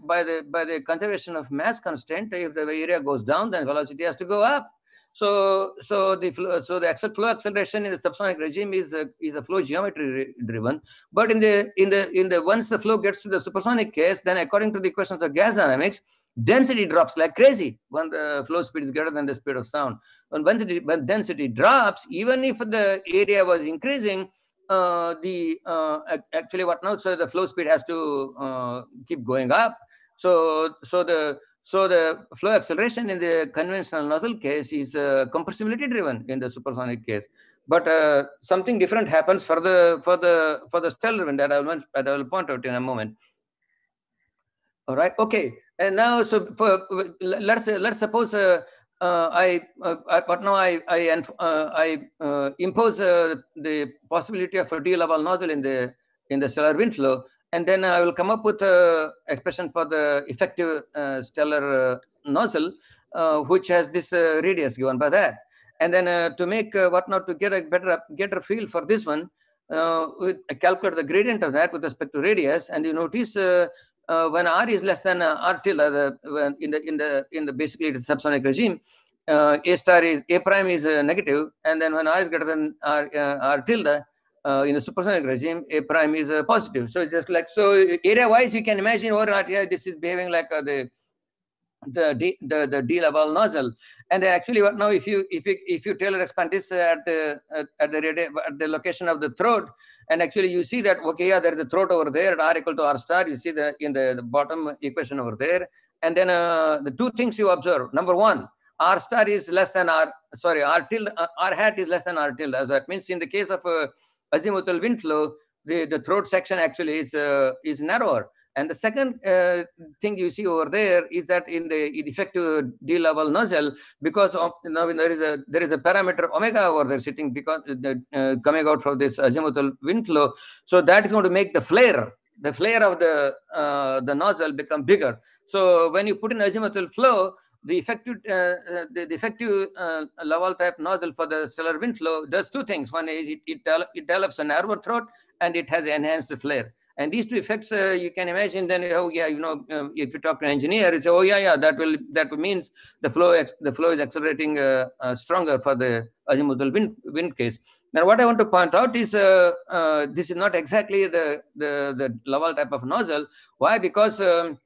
by the by the conservation of mass constraint, if the area goes down, then velocity has to go up. So, so the flow, so the flow acceleration in the subsonic regime is a, is a flow geometry driven. But in the in the in the once the flow gets to the supersonic case, then according to the equations of gas dynamics, density drops like crazy when the flow speed is greater than the speed of sound. And when, the, when density drops, even if the area was increasing, uh, the uh, actually what now? So the flow speed has to uh, keep going up. So so the so the flow acceleration in the conventional nozzle case is uh, compressibility driven in the supersonic case. But uh, something different happens for the for the for the stellar wind that I will that I will point out in a moment. All right. Okay. And now, so for, let's let's suppose uh, uh, I, uh, I, but now I I, uh, I impose the possibility of a de Laval nozzle in the in the stellar wind flow and then I will come up with a expression for the effective uh, stellar uh, nozzle, uh, which has this uh, radius given by that. And then uh, to make uh, what not to get a better a feel for this one, we calculate the gradient of that with respect to radius, and you notice. when r is less than r tilde, the, in the in the in the basically the subsonic regime, a star is a prime is negative, and then when r is greater than r, r tilde, uh, in the supersonic regime, A prime is uh, positive. So just like, so area-wise, you can imagine, or oh, yeah, this is behaving like uh, the the D, the the de Laval nozzle. And then actually, what now if you if you if you Taylor expand this at the at the at the location of the throat, and actually you see that okay, yeah, there's the throat over there at r equal to r star. You see the in the, the bottom equation over there, and then uh, the two things you observe. Number one, r star is less than r sorry r tilde uh, r hat is less than r tilde. As that means in the case of a uh, azimuthal wind flow, the, the throat section actually is uh, is narrower. And the second uh, thing you see over there is that in the effective de Laval nozzle, because of you know, there is a there is a parameter omega over there sitting because the, uh, coming out from this azimuthal wind flow, so that is going to make the flare the flare of the uh, the nozzle become bigger. So when you put in azimuthal flow, the effective uh, uh, the, the, effective uh, type nozzle for the stellar wind flow does two things. One is it, it, it develops a narrower throat and it has enhanced flare. And these two effects, uh, you can imagine. Then, oh yeah, you know, uh, if you talk to an engineer, it's oh yeah, yeah, that will that means the flow the flow is accelerating uh, stronger for the azimuthal wind wind case. Now, what I want to point out is this is not exactly the the the Laval type of nozzle. Why? Because um,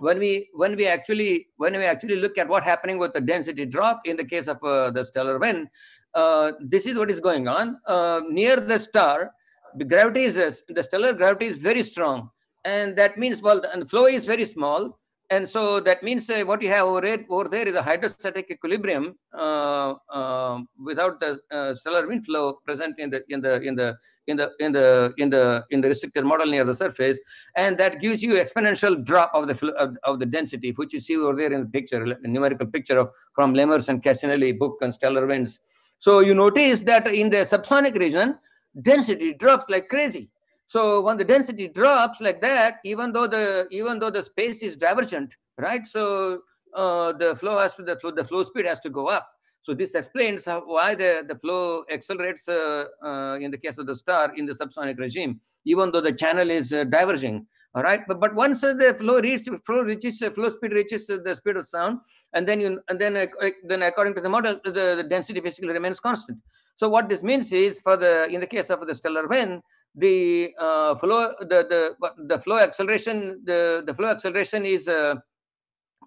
when we when we actually when we actually look at what happening with the density drop in the case of uh, the stellar wind uh, this is what is going on. Uh, near the star the gravity is the stellar gravity is very strong. And that means well the flow is very small and so that means uh, what you have over, there is a hydrostatic equilibrium uh, uh, without the uh, stellar wind flow present in the in the in the in the in the in the in the restricted model near the surface, and that gives you exponential drop of the of, of the density, which you see over there in the picture, numerical picture of from Lamers and Cassinelli book on stellar winds. So you notice that in the subsonic region, density drops like crazy so when the density drops like that, even though the even though the space is divergent, right? So uh, the flow has to the flow the flow speed has to go up. So this explains how, why the, the flow accelerates uh, uh, in the case of the star in the subsonic regime, even though the channel is uh, diverging. All right, but but once uh, the flow reaches flow reaches uh, flow speed reaches the speed of sound, and then you and then then according to the model, the, the density basically remains constant. So what this means is for the in the case of the stellar wind, the uh, flow the the the flow acceleration the the flow acceleration is uh,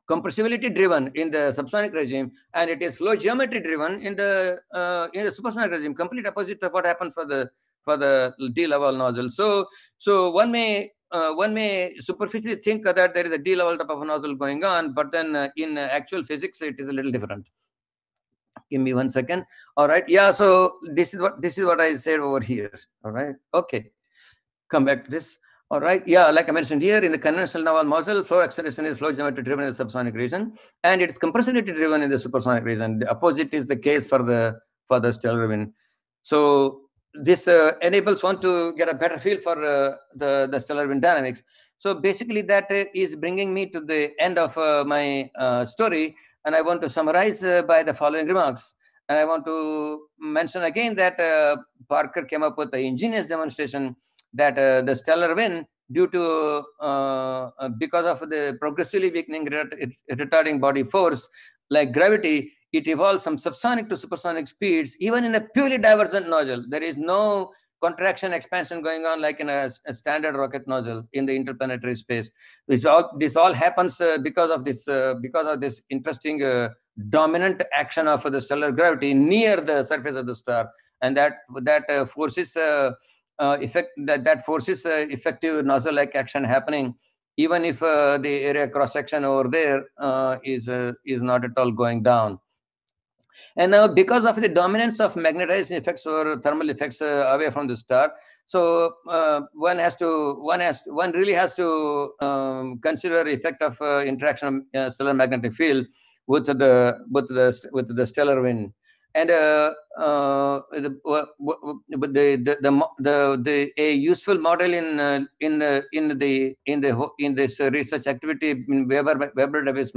compressibility driven in the subsonic regime and it is flow geometry driven in the uh, in the supersonic regime. Complete opposite of what happens for the for the de Laval nozzle. So so one may uh, one may superficially think that there is a de Laval type of nozzle going on but then uh, in actual physics it is a little different give me one second. All right. Yeah so this is what this is what i said over here. All right. Okay. Come back to this. All right. Yeah like i mentioned here in the conventional Laval nozzle flow acceleration is flow geometry driven in the subsonic region and it's compressibility driven in the supersonic region. The opposite is the case for the for the stellar wind. So this uh, enables one to get a better feel for uh, the the stellar wind dynamics. So basically that uh, bringing me to the end of uh, my uh, story and I want to summarize uh, by the following remarks. And I want to mention again that uh, Parker came up with the ingenious demonstration that uh, the stellar wind, due to uh, because of the progressively weakening retarding body force like gravity, it evolves from subsonic to supersonic speeds, even in a purely divergent nozzle. There is no contraction expansion going on like in a, a, standard rocket nozzle in the interplanetary space this all this all happens uh, because of this uh, because of this interesting uh, dominant action of the stellar gravity near the surface of the star. And that that uh, forces uh, uh, effect that that forces effective nozzle like action happening. Even if the area cross section over there is is not at all going down and now, because of the dominance of magnetizing effects or thermal effects uh, away from the star, so uh, one has to one has one really has to um, consider effect of uh, interaction of uh, stellar magnetic field with the with the with the stellar wind and uh, uh, the, the, the, the, the, a useful model in uh, in in the in the in this research activity in Weber Weber Davis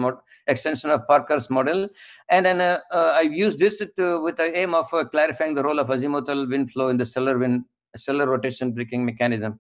extension of Parker's model, and then uh, uh, I used this to, with the aim of uh, clarifying the role of azimuthal wind flow in the stellar wind stellar rotation braking mechanism.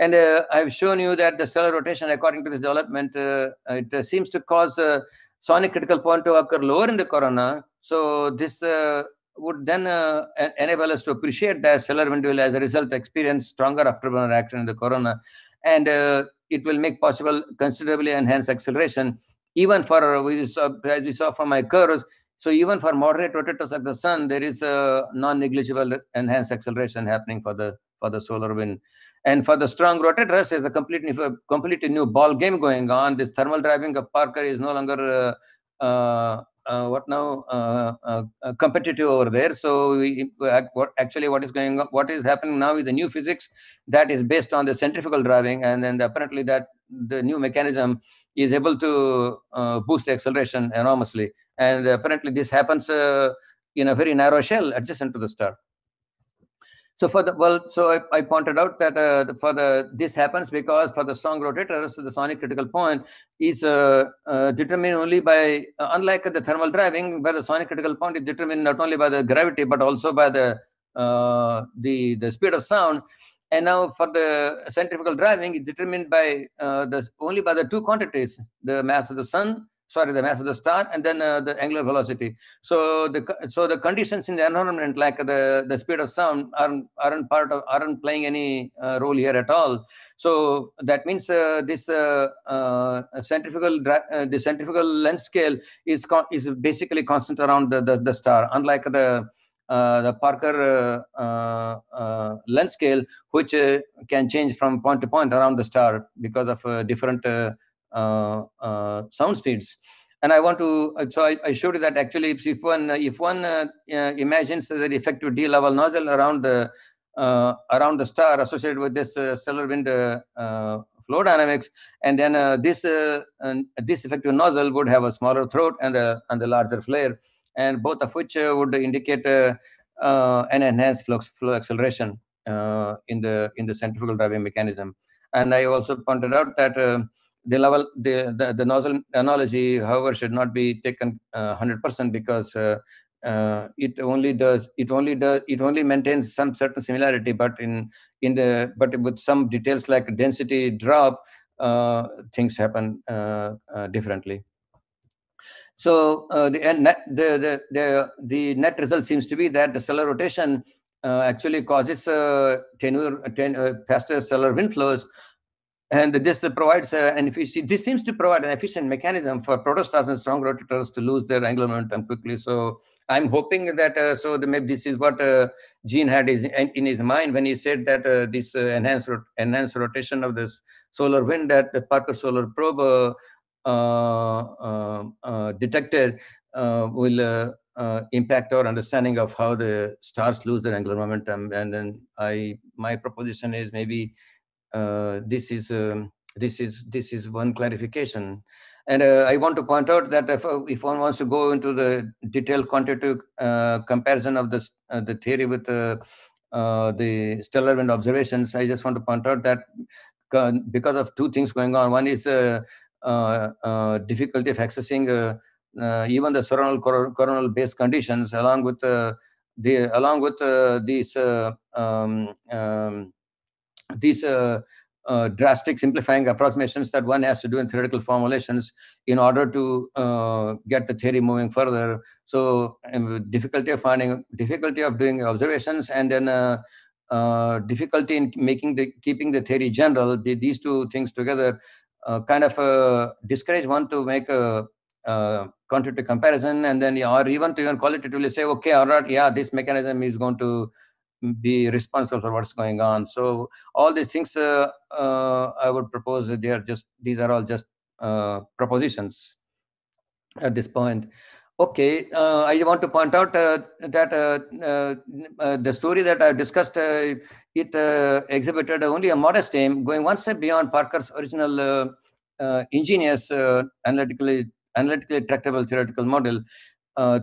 And I've shown you that the stellar rotation, according to this development, it seems to cause a sonic critical point to occur lower in the corona so this uh, would then uh, enable us to appreciate that stellar wind will, as a result, experience stronger afterburner action in the corona, and uh, it will make possible considerably enhanced acceleration, even for we saw, as we saw from my curves. So even for moderate rotators like the sun, there is a non-negligible enhanced acceleration happening for the for the solar wind. And for the strong rotators, there's a completely, completely new ball game going on. This thermal driving of Parker is no longer uh, uh, Uh, what now uh, uh, competitive over there. So we, actually, what is going on? What is happening now with the new physics that is based on the centrifugal driving, and then apparently that the new mechanism is able to boost the acceleration enormously. And apparently, this happens in a very narrow shell adjacent to the star. So for the well, so I, I pointed out that uh, for the this happens because for the strong rotators, the sonic critical point is uh, uh, determined only by uh, unlike the thermal driving, where the sonic critical point is determined not only by the gravity but also by the uh, the the speed of sound. And now for the centrifugal driving, it's determined by uh, the only by the two quantities: the mass of the sun sorry, the mass of the star, and then uh, the angular velocity. So the so the conditions in the environment, like the the speed of sound, aren't aren't part of aren't playing any uh, role here at all. So that means uh, this uh, uh, centrifugal uh, the centrifugal length scale is is basically constant around the, the, the star, unlike the uh, the Parker uh, uh, length scale, which can change from point to point around the star because of different Uh, uh, sound speeds and I want to. Uh, so I, I, showed you that actually, if one if one uh, uh, imagines the effective de Laval nozzle around the uh, around the star associated with this uh, stellar wind flow dynamics, and then this this effective nozzle would have a smaller throat and a and a larger flare, and both of which would indicate an enhanced flux flow acceleration in the in the centrifugal driving mechanism. And I also pointed out that um, the level the, the, the nozzle analogy however should not be taken uh, 100% because uh, uh, it only does it only does it only maintains some certain similarity but in in the but with some details like density drop uh, things happen uh, uh, differently. So the, net, the, the the the net result seems to be that the stellar rotation actually causes tenure, ten, faster stellar wind flows and this provides uh, an efficient, this seems to provide an efficient mechanism for protostars and strong rotators to lose their angular momentum quickly. So I'm hoping that, uh, so the, maybe this is what uh, Gene had is, in his mind when he said that uh, this uh, enhanced, enhanced rotation of this solar wind that the Parker Solar Probe uh, detected will impact our understanding of how the stars lose their angular momentum. And then I, my proposition is maybe uh, this is um, this is this is one clarification. And uh, i want to point out that if, uh, if one wants to go into the detailed quantitative uh, comparison of this uh, the theory with the stellar wind observations i just want to point out that because of two things going on one is difficulty of accessing even the coronal coronal base conditions along with the along with these um, um, these uh, uh, drastic simplifying approximations that one has to do in theoretical formulations in order to uh, get the theory moving further. So um, difficulty of finding, difficulty of doing observations, and then uh, uh difficulty in making the keeping the theory general. These two things together uh, kind of discourage one to make a, quantitative comparison, and then or even to even qualitatively say, okay, all right, yeah, this mechanism is going to be responsible for what's going on. So all these things uh, uh, I would propose that they are just these are all just uh, propositions at this point. Okay, uh, I want to point out uh, that uh, the story that I discussed it exhibited only a modest aim, going one step beyond Parker's original ingenious analytically analytically tractable theoretical model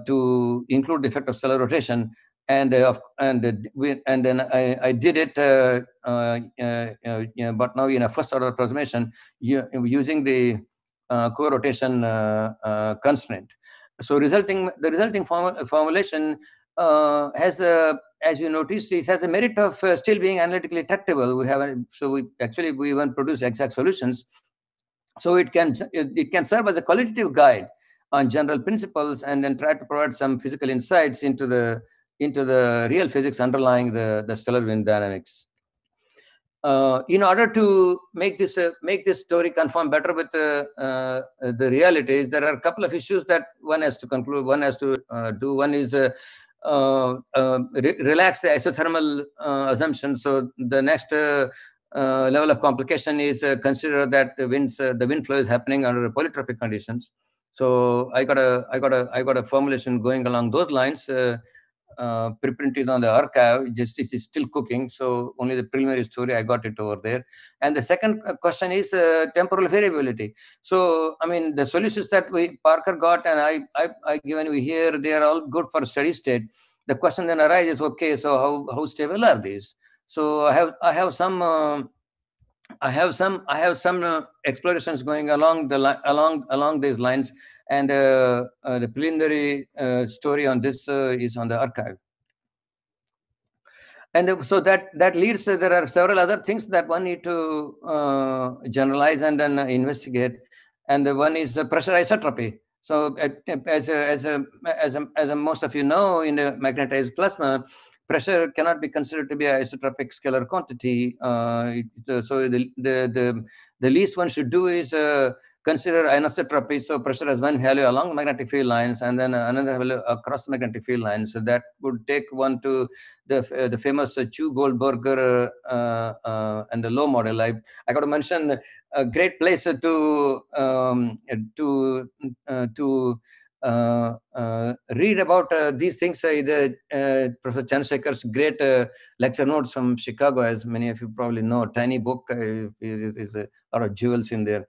to include the effect of stellar rotation and uh, and uh, we, and then I, I did it, uh, uh, uh you know, but now in a first order approximation using the uh, co-rotation constraint. So resulting the resulting form, formulation has a as you noticed, it has a merit of still being analytically tractable. We have so we actually we even produce exact solutions. So it can it, it can serve as a qualitative guide on general principles and then try to provide some physical insights into the into the real physics underlying the, the stellar wind dynamics. Uh, in order to make this uh, make this story conform better with the uh, the realities, there are a couple of issues that one has to conclude. One has to uh, do. One is uh, uh, re relax the isothermal assumption. So the next level of complication is consider that the winds the wind flow is happening under polytropic conditions. So I got a I got a I got a formulation going along those lines. Uh, uh, preprint is on the arXiv. Just it is still cooking. So only the preliminary story I got it over there. And the second question is uh, temporal variability. So I mean the solutions that we Parker got and I I, I given you here they are all good for steady state. The question then arises: Okay, so how how stable are these? So I have I have some. Uh, I have some I have some uh, explorations going along the along along these lines, and uh, uh, the preliminary uh, story on this is on the arXiv. And so that that leads. there are several other things that one need to generalize and then investigate. And the one is the pressure isotropy. So as as as a, as most of you know, in the magnetized plasma, pressure cannot be considered to be an isotropic scalar quantity. Uh, so the, the, the, the least one should do is uh, consider anisotropy. So pressure has one value along magnetic field lines and then another value across magnetic field lines. So that would take one to the, uh, the famous uh, Chew Goldberger uh, uh, and the Low model. I, I got to mention a great place to, um, to, to uh, uh, read about uh, these things. the, Professor Chandrasekhar's great lecture notes from Chicago, as many of you probably know, tiny book, is a lot of jewels in there.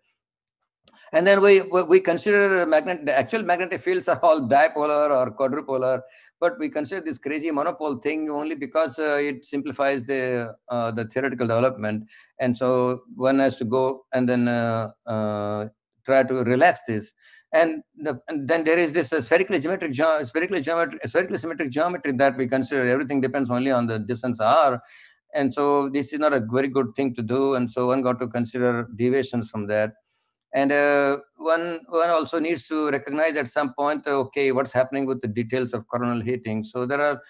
And then we we consider magnet the actual magnetic fields are all dipolar or quadrupolar, but we consider this crazy monopole thing only because uh, it simplifies the uh, the theoretical development. And so one has to go and then uh, try to relax this. And, the, and then there is this uh, spherical geometric spherical geometry spherical symmetric geometry that we consider everything depends only on the distance r. And so this is not a very good thing to do. And so one got to consider deviations from that and uh, one one also needs to recognize at some point okay what's happening with the details of coronal heating so there are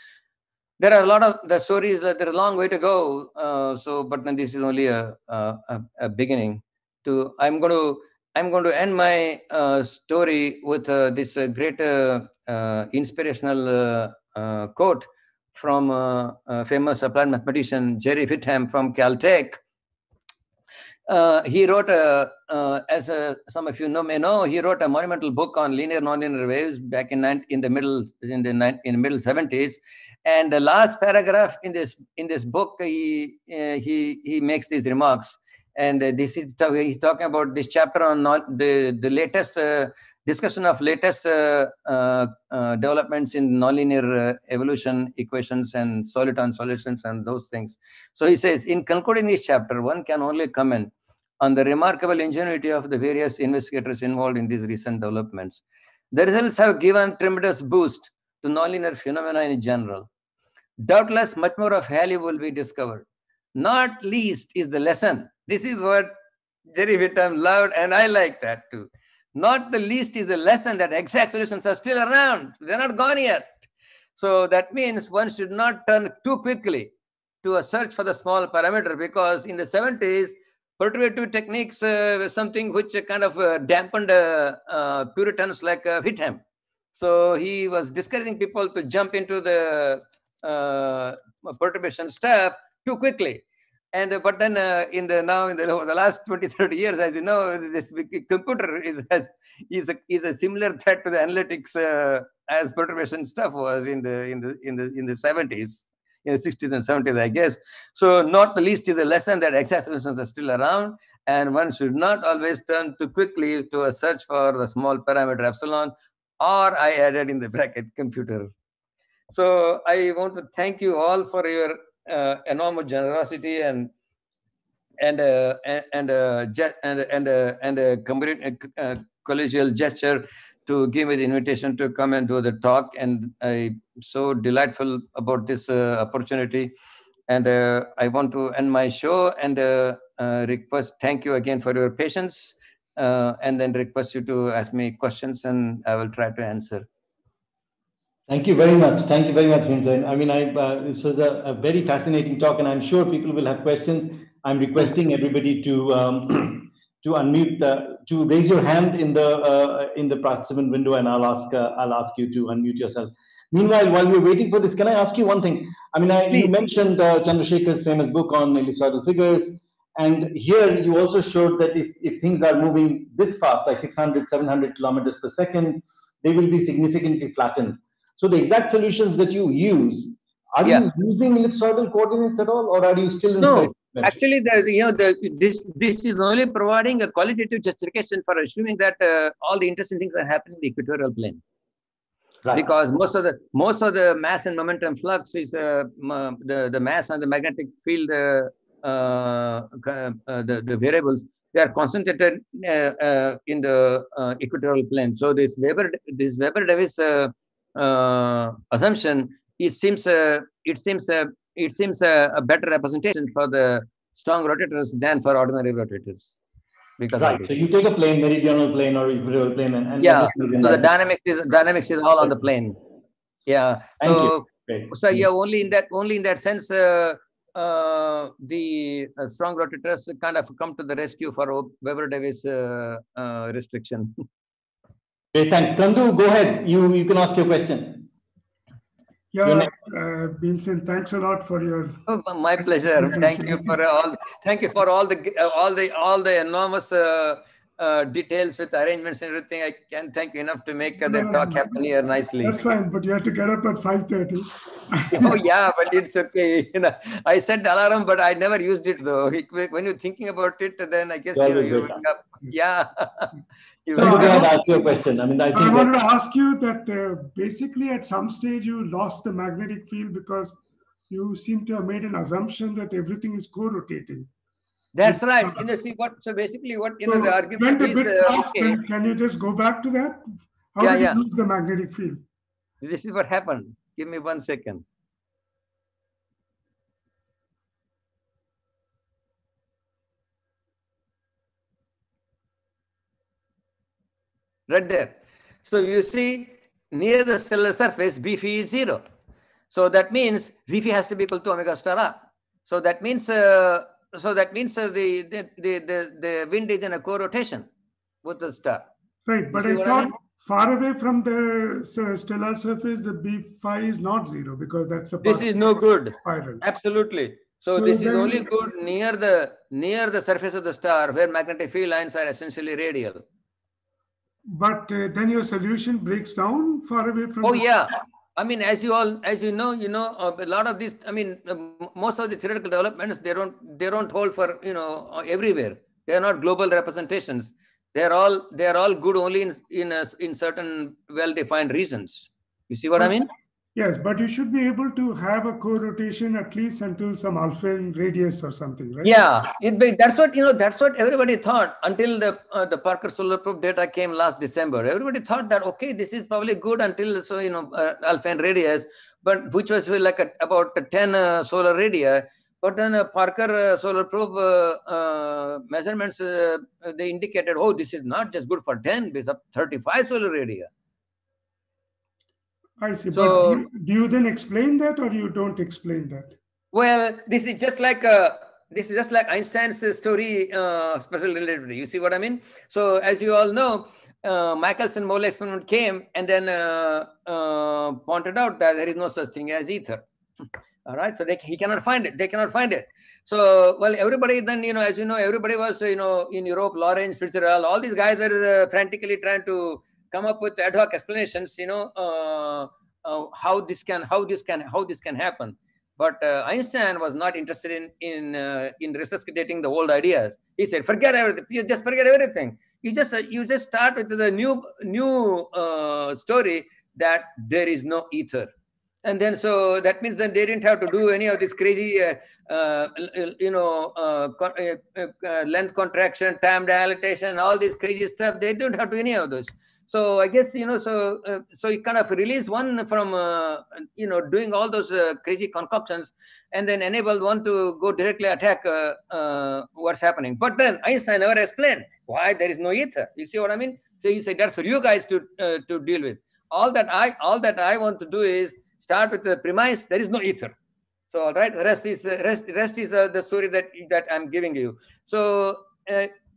there are a lot of the stories that there's a long way to go uh, so but then this is only a, a, a beginning to i'm going to I'm going to end my uh, story with uh, this uh, great uh, uh, inspirational uh, quote from a famous applied mathematician Jerry Whitham from Caltech. He wrote, a, as some of you know may know, he wrote a monumental book on linear nonlinear waves back in in the middle in the in the middle 70s. And the last paragraph in this in this book, he he he makes these remarks and uh, this is he's talking about this chapter on the the latest uh, discussion of latest uh, uh, uh developments in nonlinear uh, evolution equations and soliton solutions and those things. So he says, in concluding this chapter, one can only comment on the remarkable ingenuity of the various investigators involved in these recent developments. The results have given tremendous boost to nonlinear phenomena in general. Doubtless, much more of value will be discovered. Not least is the lesson this is what Jerry Whitham loved, and I like that too. Not the least is the lesson that exact solutions are still around. They're not gone yet. So that means one should not turn too quickly to a search for the small parameter because in the 70s, perturbative techniques uh, something which kind of uh, dampened uh, uh, Puritans like uh, Whitham. So he was discouraging people to jump into the uh, perturbation stuff too quickly and but then in the now in the, the last 20 30 years as you know this computer is has, is a, is a similar threat to the analytics as perturbation stuff was in the in the in the in the 70s in the 60s and 70s i guess. So not the least is the lesson that exact solutions are still around and one should not always turn too quickly to a search for the small parameter epsilon or i added in the bracket computer. So i want to thank you all for your uh, enormous generosity and and uh, and uh, and and uh, and a uh, collegial gesture to give me the invitation to come and do the talk and i'm so delightful about this uh, opportunity and uh, i want to end my show and uh, request thank you again for your patience and then request you to ask me questions and i will try to answer Thank you very much. Thank you very much, Bhimsen. I mean, I, uh, this was a, a, very fascinating talk, and I'm sure people will have questions. I'm requesting everybody to um, [clears throat] to unmute, the, to raise your hand in the uh, in the participant window, and I'll ask uh, I'll ask you to unmute yourself. Meanwhile, while we're waiting for this, can I ask you one thing? I mean, I, you mentioned uh, Chandrasekhar's famous book on ellipsoidal figures, And here you also showed that if, if things are moving this fast, like 600, 700 kilometers per second, they will be significantly flattened. So the exact solutions that you use, are yeah. you using ellipsoidal coordinates at all, or are you still in no? Actually, the, you know, the, this this is only providing a qualitative justification for assuming that uh, all the interesting things are happening in the equatorial plane. Right. Because most of the most of the mass and momentum flux is uh, the the mass and the magnetic field uh, uh, uh, the, the variables they are concentrated uh, in the equatorial plane. So this Weber this Weber Davis assumption it seems it seems it seems a, a, better representation for the strong rotators than for ordinary rotators because right. So you take a plane, meridional plane or equatorial plane, and, and yeah, so the dynamics is dynamics is all on the plane. Yeah. Thank so so yeah, only in that only in that sense, uh, uh, the uh, strong rotators kind of come to the rescue for Weber Davis uh, uh, restriction. Okay, thanks. Kandu, go ahead. You you can ask your question. Yeah, uh, thanks a lot for your. Oh, my pleasure. Thank you for all. Thank you for all the all the all the enormous uh, uh, details with arrangements and everything. I can't thank you enough to make uh, the no, talk no, happen here nicely. That's fine, but you have to get up at five thirty. [laughs] oh yeah, but it's okay. [laughs] You know, I set the alarm, but I never used it though. [laughs] When you're thinking about it, then I guess you know you wake up. Yeah. You so I, ask you a question. I mean, I, I wanted to ask you that uh, basically at some stage you lost the magnetic field because you seem to have made an assumption that everything is co-rotating. That's right. You know, see what? So basically, what you so know, the argument went is. Uh, okay. Can you just go back to that? How yeah, did yeah. you lose the magnetic field? This is what happened. Give me one second. Right there. So you see, near the stellar surface, B phi is zero. So that means V phi has to be equal to omega star r. So that means uh, so that means uh, the, the, the, the, wind is in a co-rotation with the star. Right, but I thought I mean? far away from the stellar surface, the B phi is not zero because that's a this is no good. Spiral. Absolutely. So, so this is only good near the near the surface of the star where magnetic field lines are essentially radial. But uh, then your solution breaks down far away from. Oh yeah, I mean, as you all, as you know, you know, uh, a lot of these. I mean, uh, most of the theoretical developments they don't they don't hold for you know uh, everywhere. They are not global representations. They are all they are all good only in in a, in certain well defined regions. You see what I mean? Yes, but you should be able to have a co-rotation at least until some Alfvén radius or something, right? Yeah, it, that's what you know. That's what everybody thought until the uh, the Parker Solar Probe data came last December. Everybody thought that okay, this is probably good until so you know uh, Alfvén radius, but which was like a, about a ten uh, solar radii. But then uh, Parker uh, Solar Probe uh, uh, measurements they indicated, oh, this is not just good for ten, it's up thirty-five solar radii. I see. So, but do you, do you then explain that or you don't explain that? Well, this is just like a, this is just like Einstein's story, uh, special relativity. You see what I mean? So as you all know, uh, Michelson-Morley experiment came and then uh, uh, pointed out that there is no such thing as ether. All right, so they, he cannot find it. They cannot find it. So, well, everybody then, you know, as you know, everybody was, you know, in Europe, Lorentz, Fitzgerald, all these guys were uh, frantically trying to come up with ad hoc explanations, you know, uh, uh, how this can, how this can, how this can happen. But uh, Einstein was not interested in in uh, in resuscitating the old ideas. He said, "Forget everything. You just forget everything. You just uh, you just start with the new new uh, story that there is no ether." And then so that means that they didn't have to do any of this crazy, you know, length contraction, time dilatation, all this crazy stuff. They don't have to do any of those. So I guess you know, so uh, so you kind of release one from uh, you know doing all those uh, crazy concoctions, and then enabled one to go directly attack uh, uh, what's happening. But then Einstein never explained why there is no ether. You see what I mean? So he said that's for you guys to uh, to deal with. All that I all that I want to do is start with the premise there is no ether. So all right, the rest is rest rest is the story that that I'm giving you. So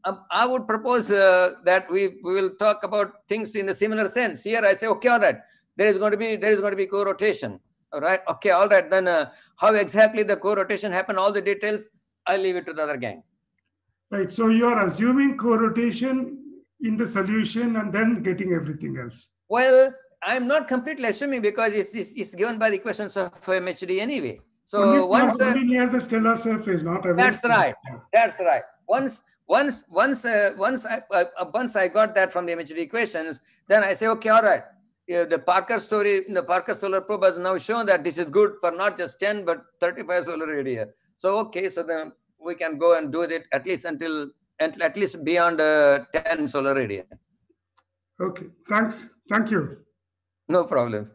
um, I would propose uh, that we, we will talk about things in a similar sense. Here I say, okay, all right, there is going to be there is going to be co-rotation. All right, okay, all right. Then uh, how exactly the co-rotation happen, all the details, I leave it to the other gang. Right. So you are assuming co-rotation in the solution and then getting everything else. Well, I'm not completely assuming because it's, it's, it's given by the equations of MHD anyway. So only, once only near the stellar surface, not that's right. That's right. Once once once uh, once I uh, once I got that from the MHD equations, then I say, okay, all right. Yeah, the Parker story, the Parker solar probe has now shown that this is good for not just 10 but 35 solar radii. So okay, so then we can go and do it at least until at least beyond uh, 10 solar radii. Okay, thanks. Thank you. No problem.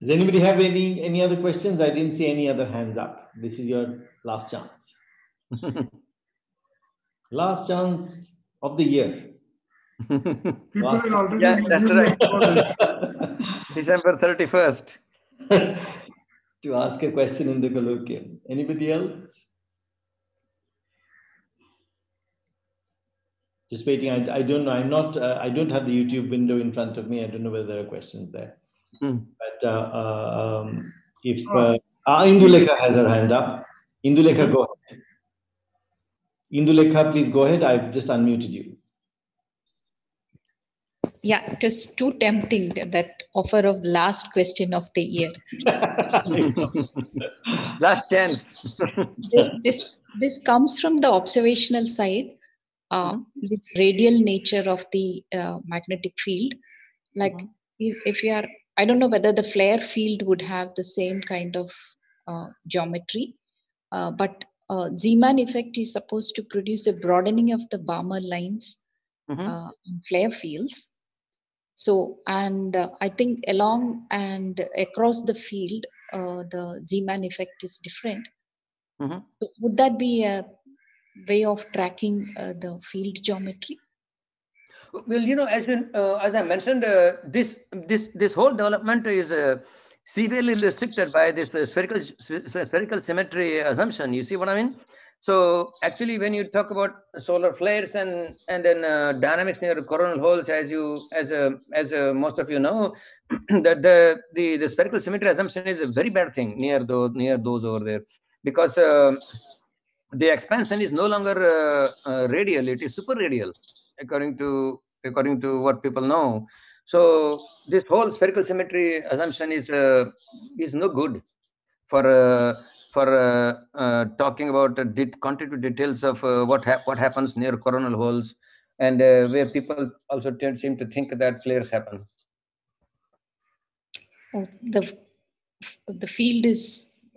Does anybody have any any other questions? I didn't see any other hands up. This is your last chance. [laughs] last chance of the year. [laughs] People are already yeah, that's right. [laughs] December 31st. [laughs] to ask a question in the colloquium. Anybody else? Just waiting. I, I don't know. I'm not. Uh, I don't have the YouTube window in front of me. I don't know whether there are questions there. Mm. But uh, uh, um, if uh, uh, Indulekha has her hand up, Indulekha, go ahead. Indulekha, please go ahead. I've just unmuted you. Yeah, it was too tempting that offer of the last question of the year. [laughs] last chance. [laughs] this, this, this comes from the observational side. Uh, this radial nature of the uh, magnetic field. Like mm-hmm. if, if you are, I don't know whether the flare field would have the same kind of uh, geometry, uh, but uh, Zeeman effect is supposed to produce a broadening of the Balmer lines mm-hmm. uh, in flare fields. So, and uh, I think along and across the field, uh, the Zeeman effect is different. Mm-hmm. So would that be a way of tracking uh, the field geometry? Well, you know, as in, uh, as I mentioned, uh, this this this whole development is uh, severely restricted by this spherical spherical symmetry assumption. You see what I mean? So actually, when you talk about solar flares and and then uh, dynamics near coronal holes, as you as uh, as uh, most of you know, [clears throat] that the, the the spherical symmetry assumption is a very bad thing near those near those over there, because uh, the expansion is no longer uh, uh, radial; it is super radial, according to according to what people know. So this whole spherical symmetry assumption is is no good for for uh, uh, talking about uh, quantitative details of what ha what happens near coronal holes and where people also tend, seem to think that flares happen. Oh, the the field is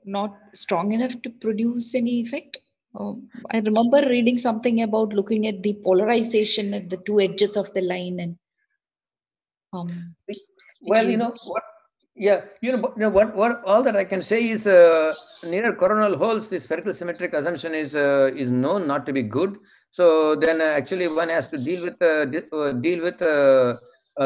not strong enough to produce any effect. Um, I remember reading something about looking at the polarization at the two edges of the line and um, well, you know what yeah, you know, you know what, what all that I can say is uh, near coronal holes, the spherical symmetric assumption is uh, is known not to be good. So then uh, actually one has to deal with uh, uh, deal with uh,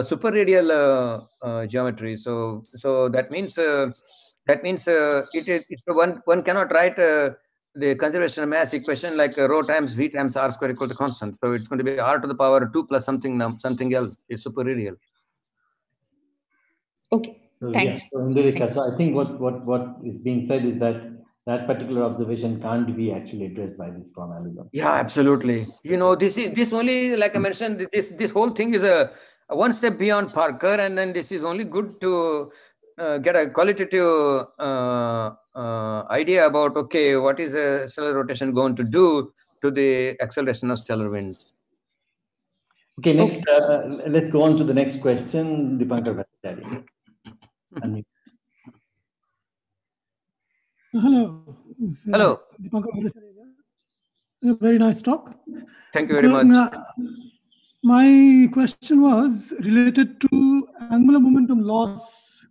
super radial geometry. So so that means that means it is it, one one cannot write the conservation of mass equation like rho times v times r square equal to constant. So it's going to be r to the power two plus something something else. It's super radial. Okay. So, Thanks. Yeah, so, so I think what, what, what is being said is that that particular observation can't be actually addressed by this formalism. Yeah, absolutely. You know, this is this only like I mentioned, this this whole thing is a, a one step beyond Parker, and then this is only good to uh, get a qualitative uh, uh, idea about okay, what is a stellar rotation going to do to the acceleration of stellar winds. Okay, next, uh, let's go on to the next question, Dipankar Bhattacharya. Uh, hello. Hello. A very nice talk. Thank you very so, much. Uh, my question was related to angular momentum loss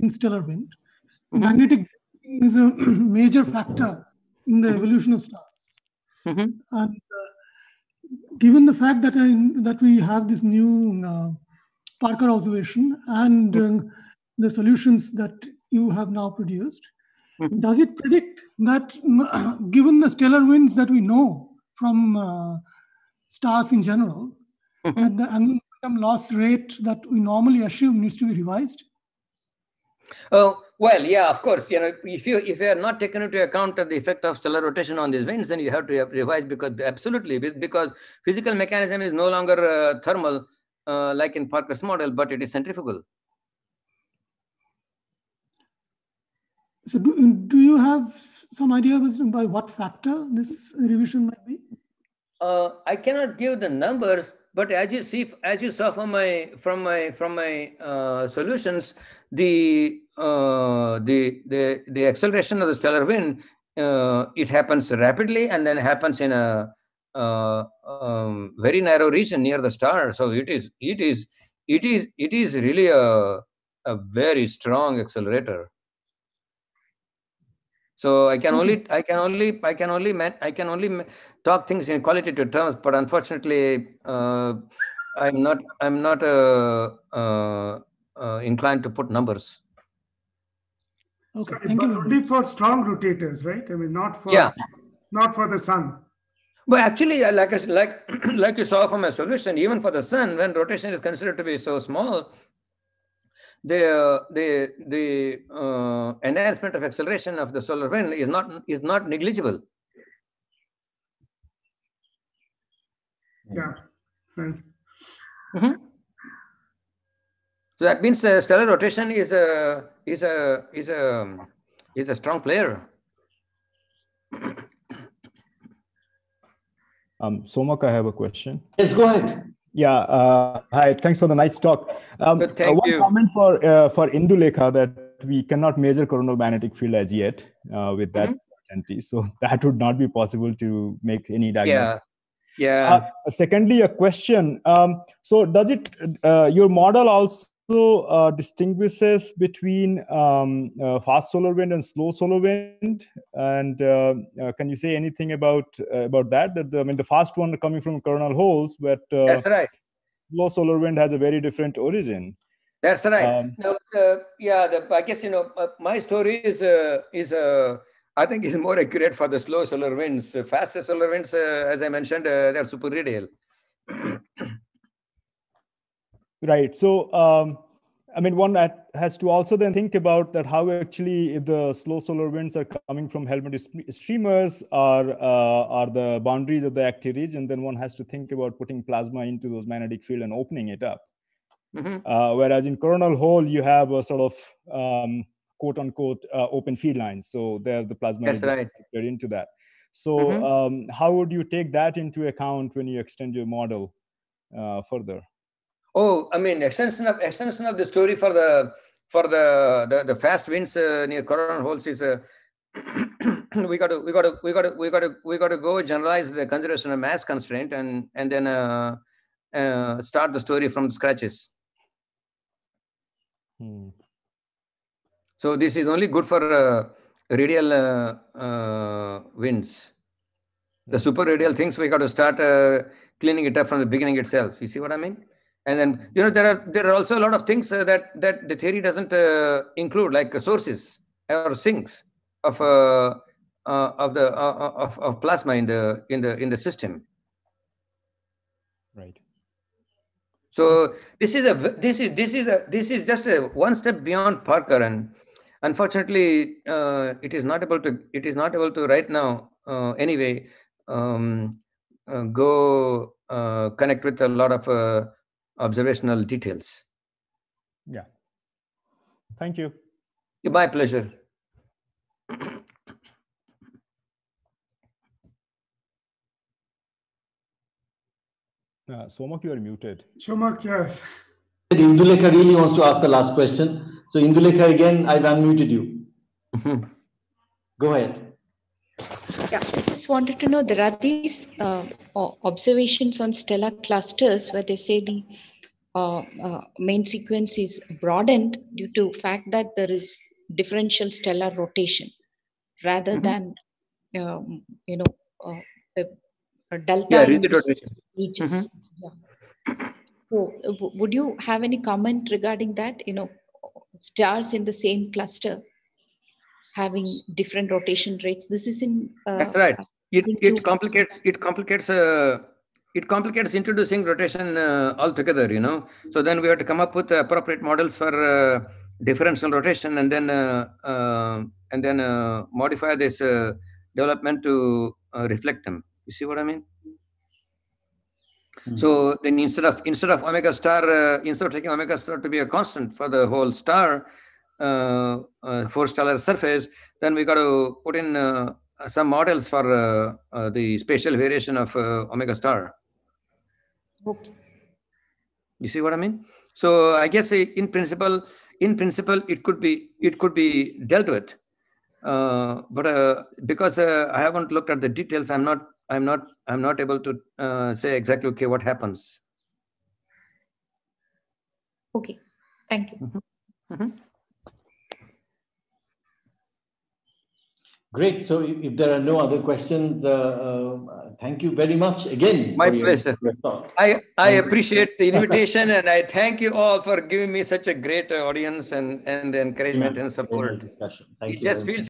in stellar wind. Mm -hmm. Magnetic is a [clears throat] major factor in the mm-hmm. evolution of stars. Mm -hmm. And uh, given the fact that I, that we have this new uh, Parker observation and mm -hmm the solutions that you have now produced, mm-hmm. does it predict that, [clears throat] given the stellar winds that we know from uh, stars in general, mm-hmm. that the angular momentum loss rate that we normally assume needs to be revised? Oh, well, yeah, of course. You know, if you if you are not taken into account the effect of stellar rotation on these winds, then you have to revise because absolutely because physical mechanism is no longer uh, thermal uh, like in Parker's model, but it is centrifugal. So, do, do you have some idea by what factor this revision might be? Uh, I cannot give the numbers, but as you see, as you saw from my from my from my uh, solutions, the uh, the the the acceleration of the stellar wind uh, it happens rapidly and then happens in a uh, um, very narrow region near the star. So it is it is it is it is really a a very strong accelerator. So I can only I can only I can only I can only talk things in qualitative terms, but unfortunately, uh, I'm not I'm not uh, uh, uh inclined to put numbers. Okay, thank but you. only for strong rotators, right? I mean, not for yeah, not for the sun. But actually, like I, like [clears throat] like you saw from my solution, even for the sun, when rotation is considered to be so small, the the the uh, enhancement of acceleration of the solar wind is not is not negligible. Yeah. Right. Mm -hmm. So that means uh, stellar rotation is a is a is a is a strong player. um, Somak, I have a question. Yes, go ahead. Yeah. Uh, hi. Thanks for the nice talk. Um, uh, thank one you. comment for uh, for Indulekha that we cannot measure coronal magnetic field as yet uh, with that mm-hmm. certainty. So [laughs] that would not be possible to make any diagnosis. Yeah. Yeah. Uh, secondly, a question. Um, so does it uh, your model also uh, distinguishes between um, uh, fast solar wind and slow solar wind. And uh, uh can you say anything about uh, about that? That the, I mean, the fast one coming from coronal holes, but uh, that's right. Slow solar wind has a very different origin. That's right. Um, no, yeah, the, I guess you know my story is is I think is more accurate for the slow solar winds. Fast solar winds, as I mentioned, they're super radial. [clears throat] Right. So, um, I mean, one that has to also then think about that how actually if the slow solar winds are coming from helmet streamers or uh, are the boundaries of the active region, then one has to think about putting plasma into those magnetic field and opening it up. Mm-hmm. Uh, whereas in coronal hole, you have a sort of um, quote unquote uh, open field lines. So there the plasma That's is right. into that. So mm-hmm. um, how would you take that into account when you extend your model uh, further? Oh, I mean, extension of extension of the story for the for the the, the fast winds uh, near coronal holes is uh, [clears throat] we got to we got to we got to we got to we got to go generalize the consideration of mass constraint and and then uh, uh, start the story from scratches. Hmm. So this is only good for uh, radial uh, uh, winds. The hmm. super radial things we got to start uh, cleaning it up from the beginning itself. You see what I mean? And then, you know, there are there are also a lot of things uh, that that the theory doesn't uh, include, like uh, sources or sinks of uh, uh of the uh, of, of plasma in the in the in the system. Right. So this is a this is this is a this is just a one step beyond Parker, and unfortunately, it is not able to it is not able to right now anyway um, go connect with a lot of observational details. Yeah. Thank you. My pleasure. Uh, Somak, you are muted. Somak, yes. Indulekha really wants to ask the last question. So Indulekha, again, I've unmuted you. Go ahead. Yeah, I just wanted to know there are these uh, observations on stellar clusters where they say the uh, uh, main sequence is broadened due to fact that there is differential stellar rotation rather mm-hmm. than um, you know uh, a, a delta yeah, in rotation. Mm-hmm. Yeah. So, would you have any comment regarding that? You know, stars in the same cluster having different rotation rates. This is in. Uh, That's right. It, it complicates it complicates uh, it complicates introducing rotation uh, altogether. You know, so then we have to come up with appropriate models for uh, differential rotation and then uh, uh, and then uh, modify this uh, development to uh, reflect them. You see what I mean? Mhm. So then instead of instead of omega star uh, instead of taking omega star to be a constant for the whole star uh, uh, for stellar surface, then we got to put in uh, some models for uh, uh, the spatial variation of uh, omega star. Okay. You see what I mean? So I guess in principle, in principle, it could be it could be dealt with, uh, but uh, because uh, I haven't looked at the details, I'm not I'm not I'm not able to uh, say exactly okay what happens. Okay. Thank you. Great. So if, there are no other questions, uh, uh, thank you very much again. My your- pleasure. your. I I Thank you. appreciate the [laughs] invitation and I thank you all for giving me such a great audience and and the encouragement and support. Discussion. Thank It you. just feels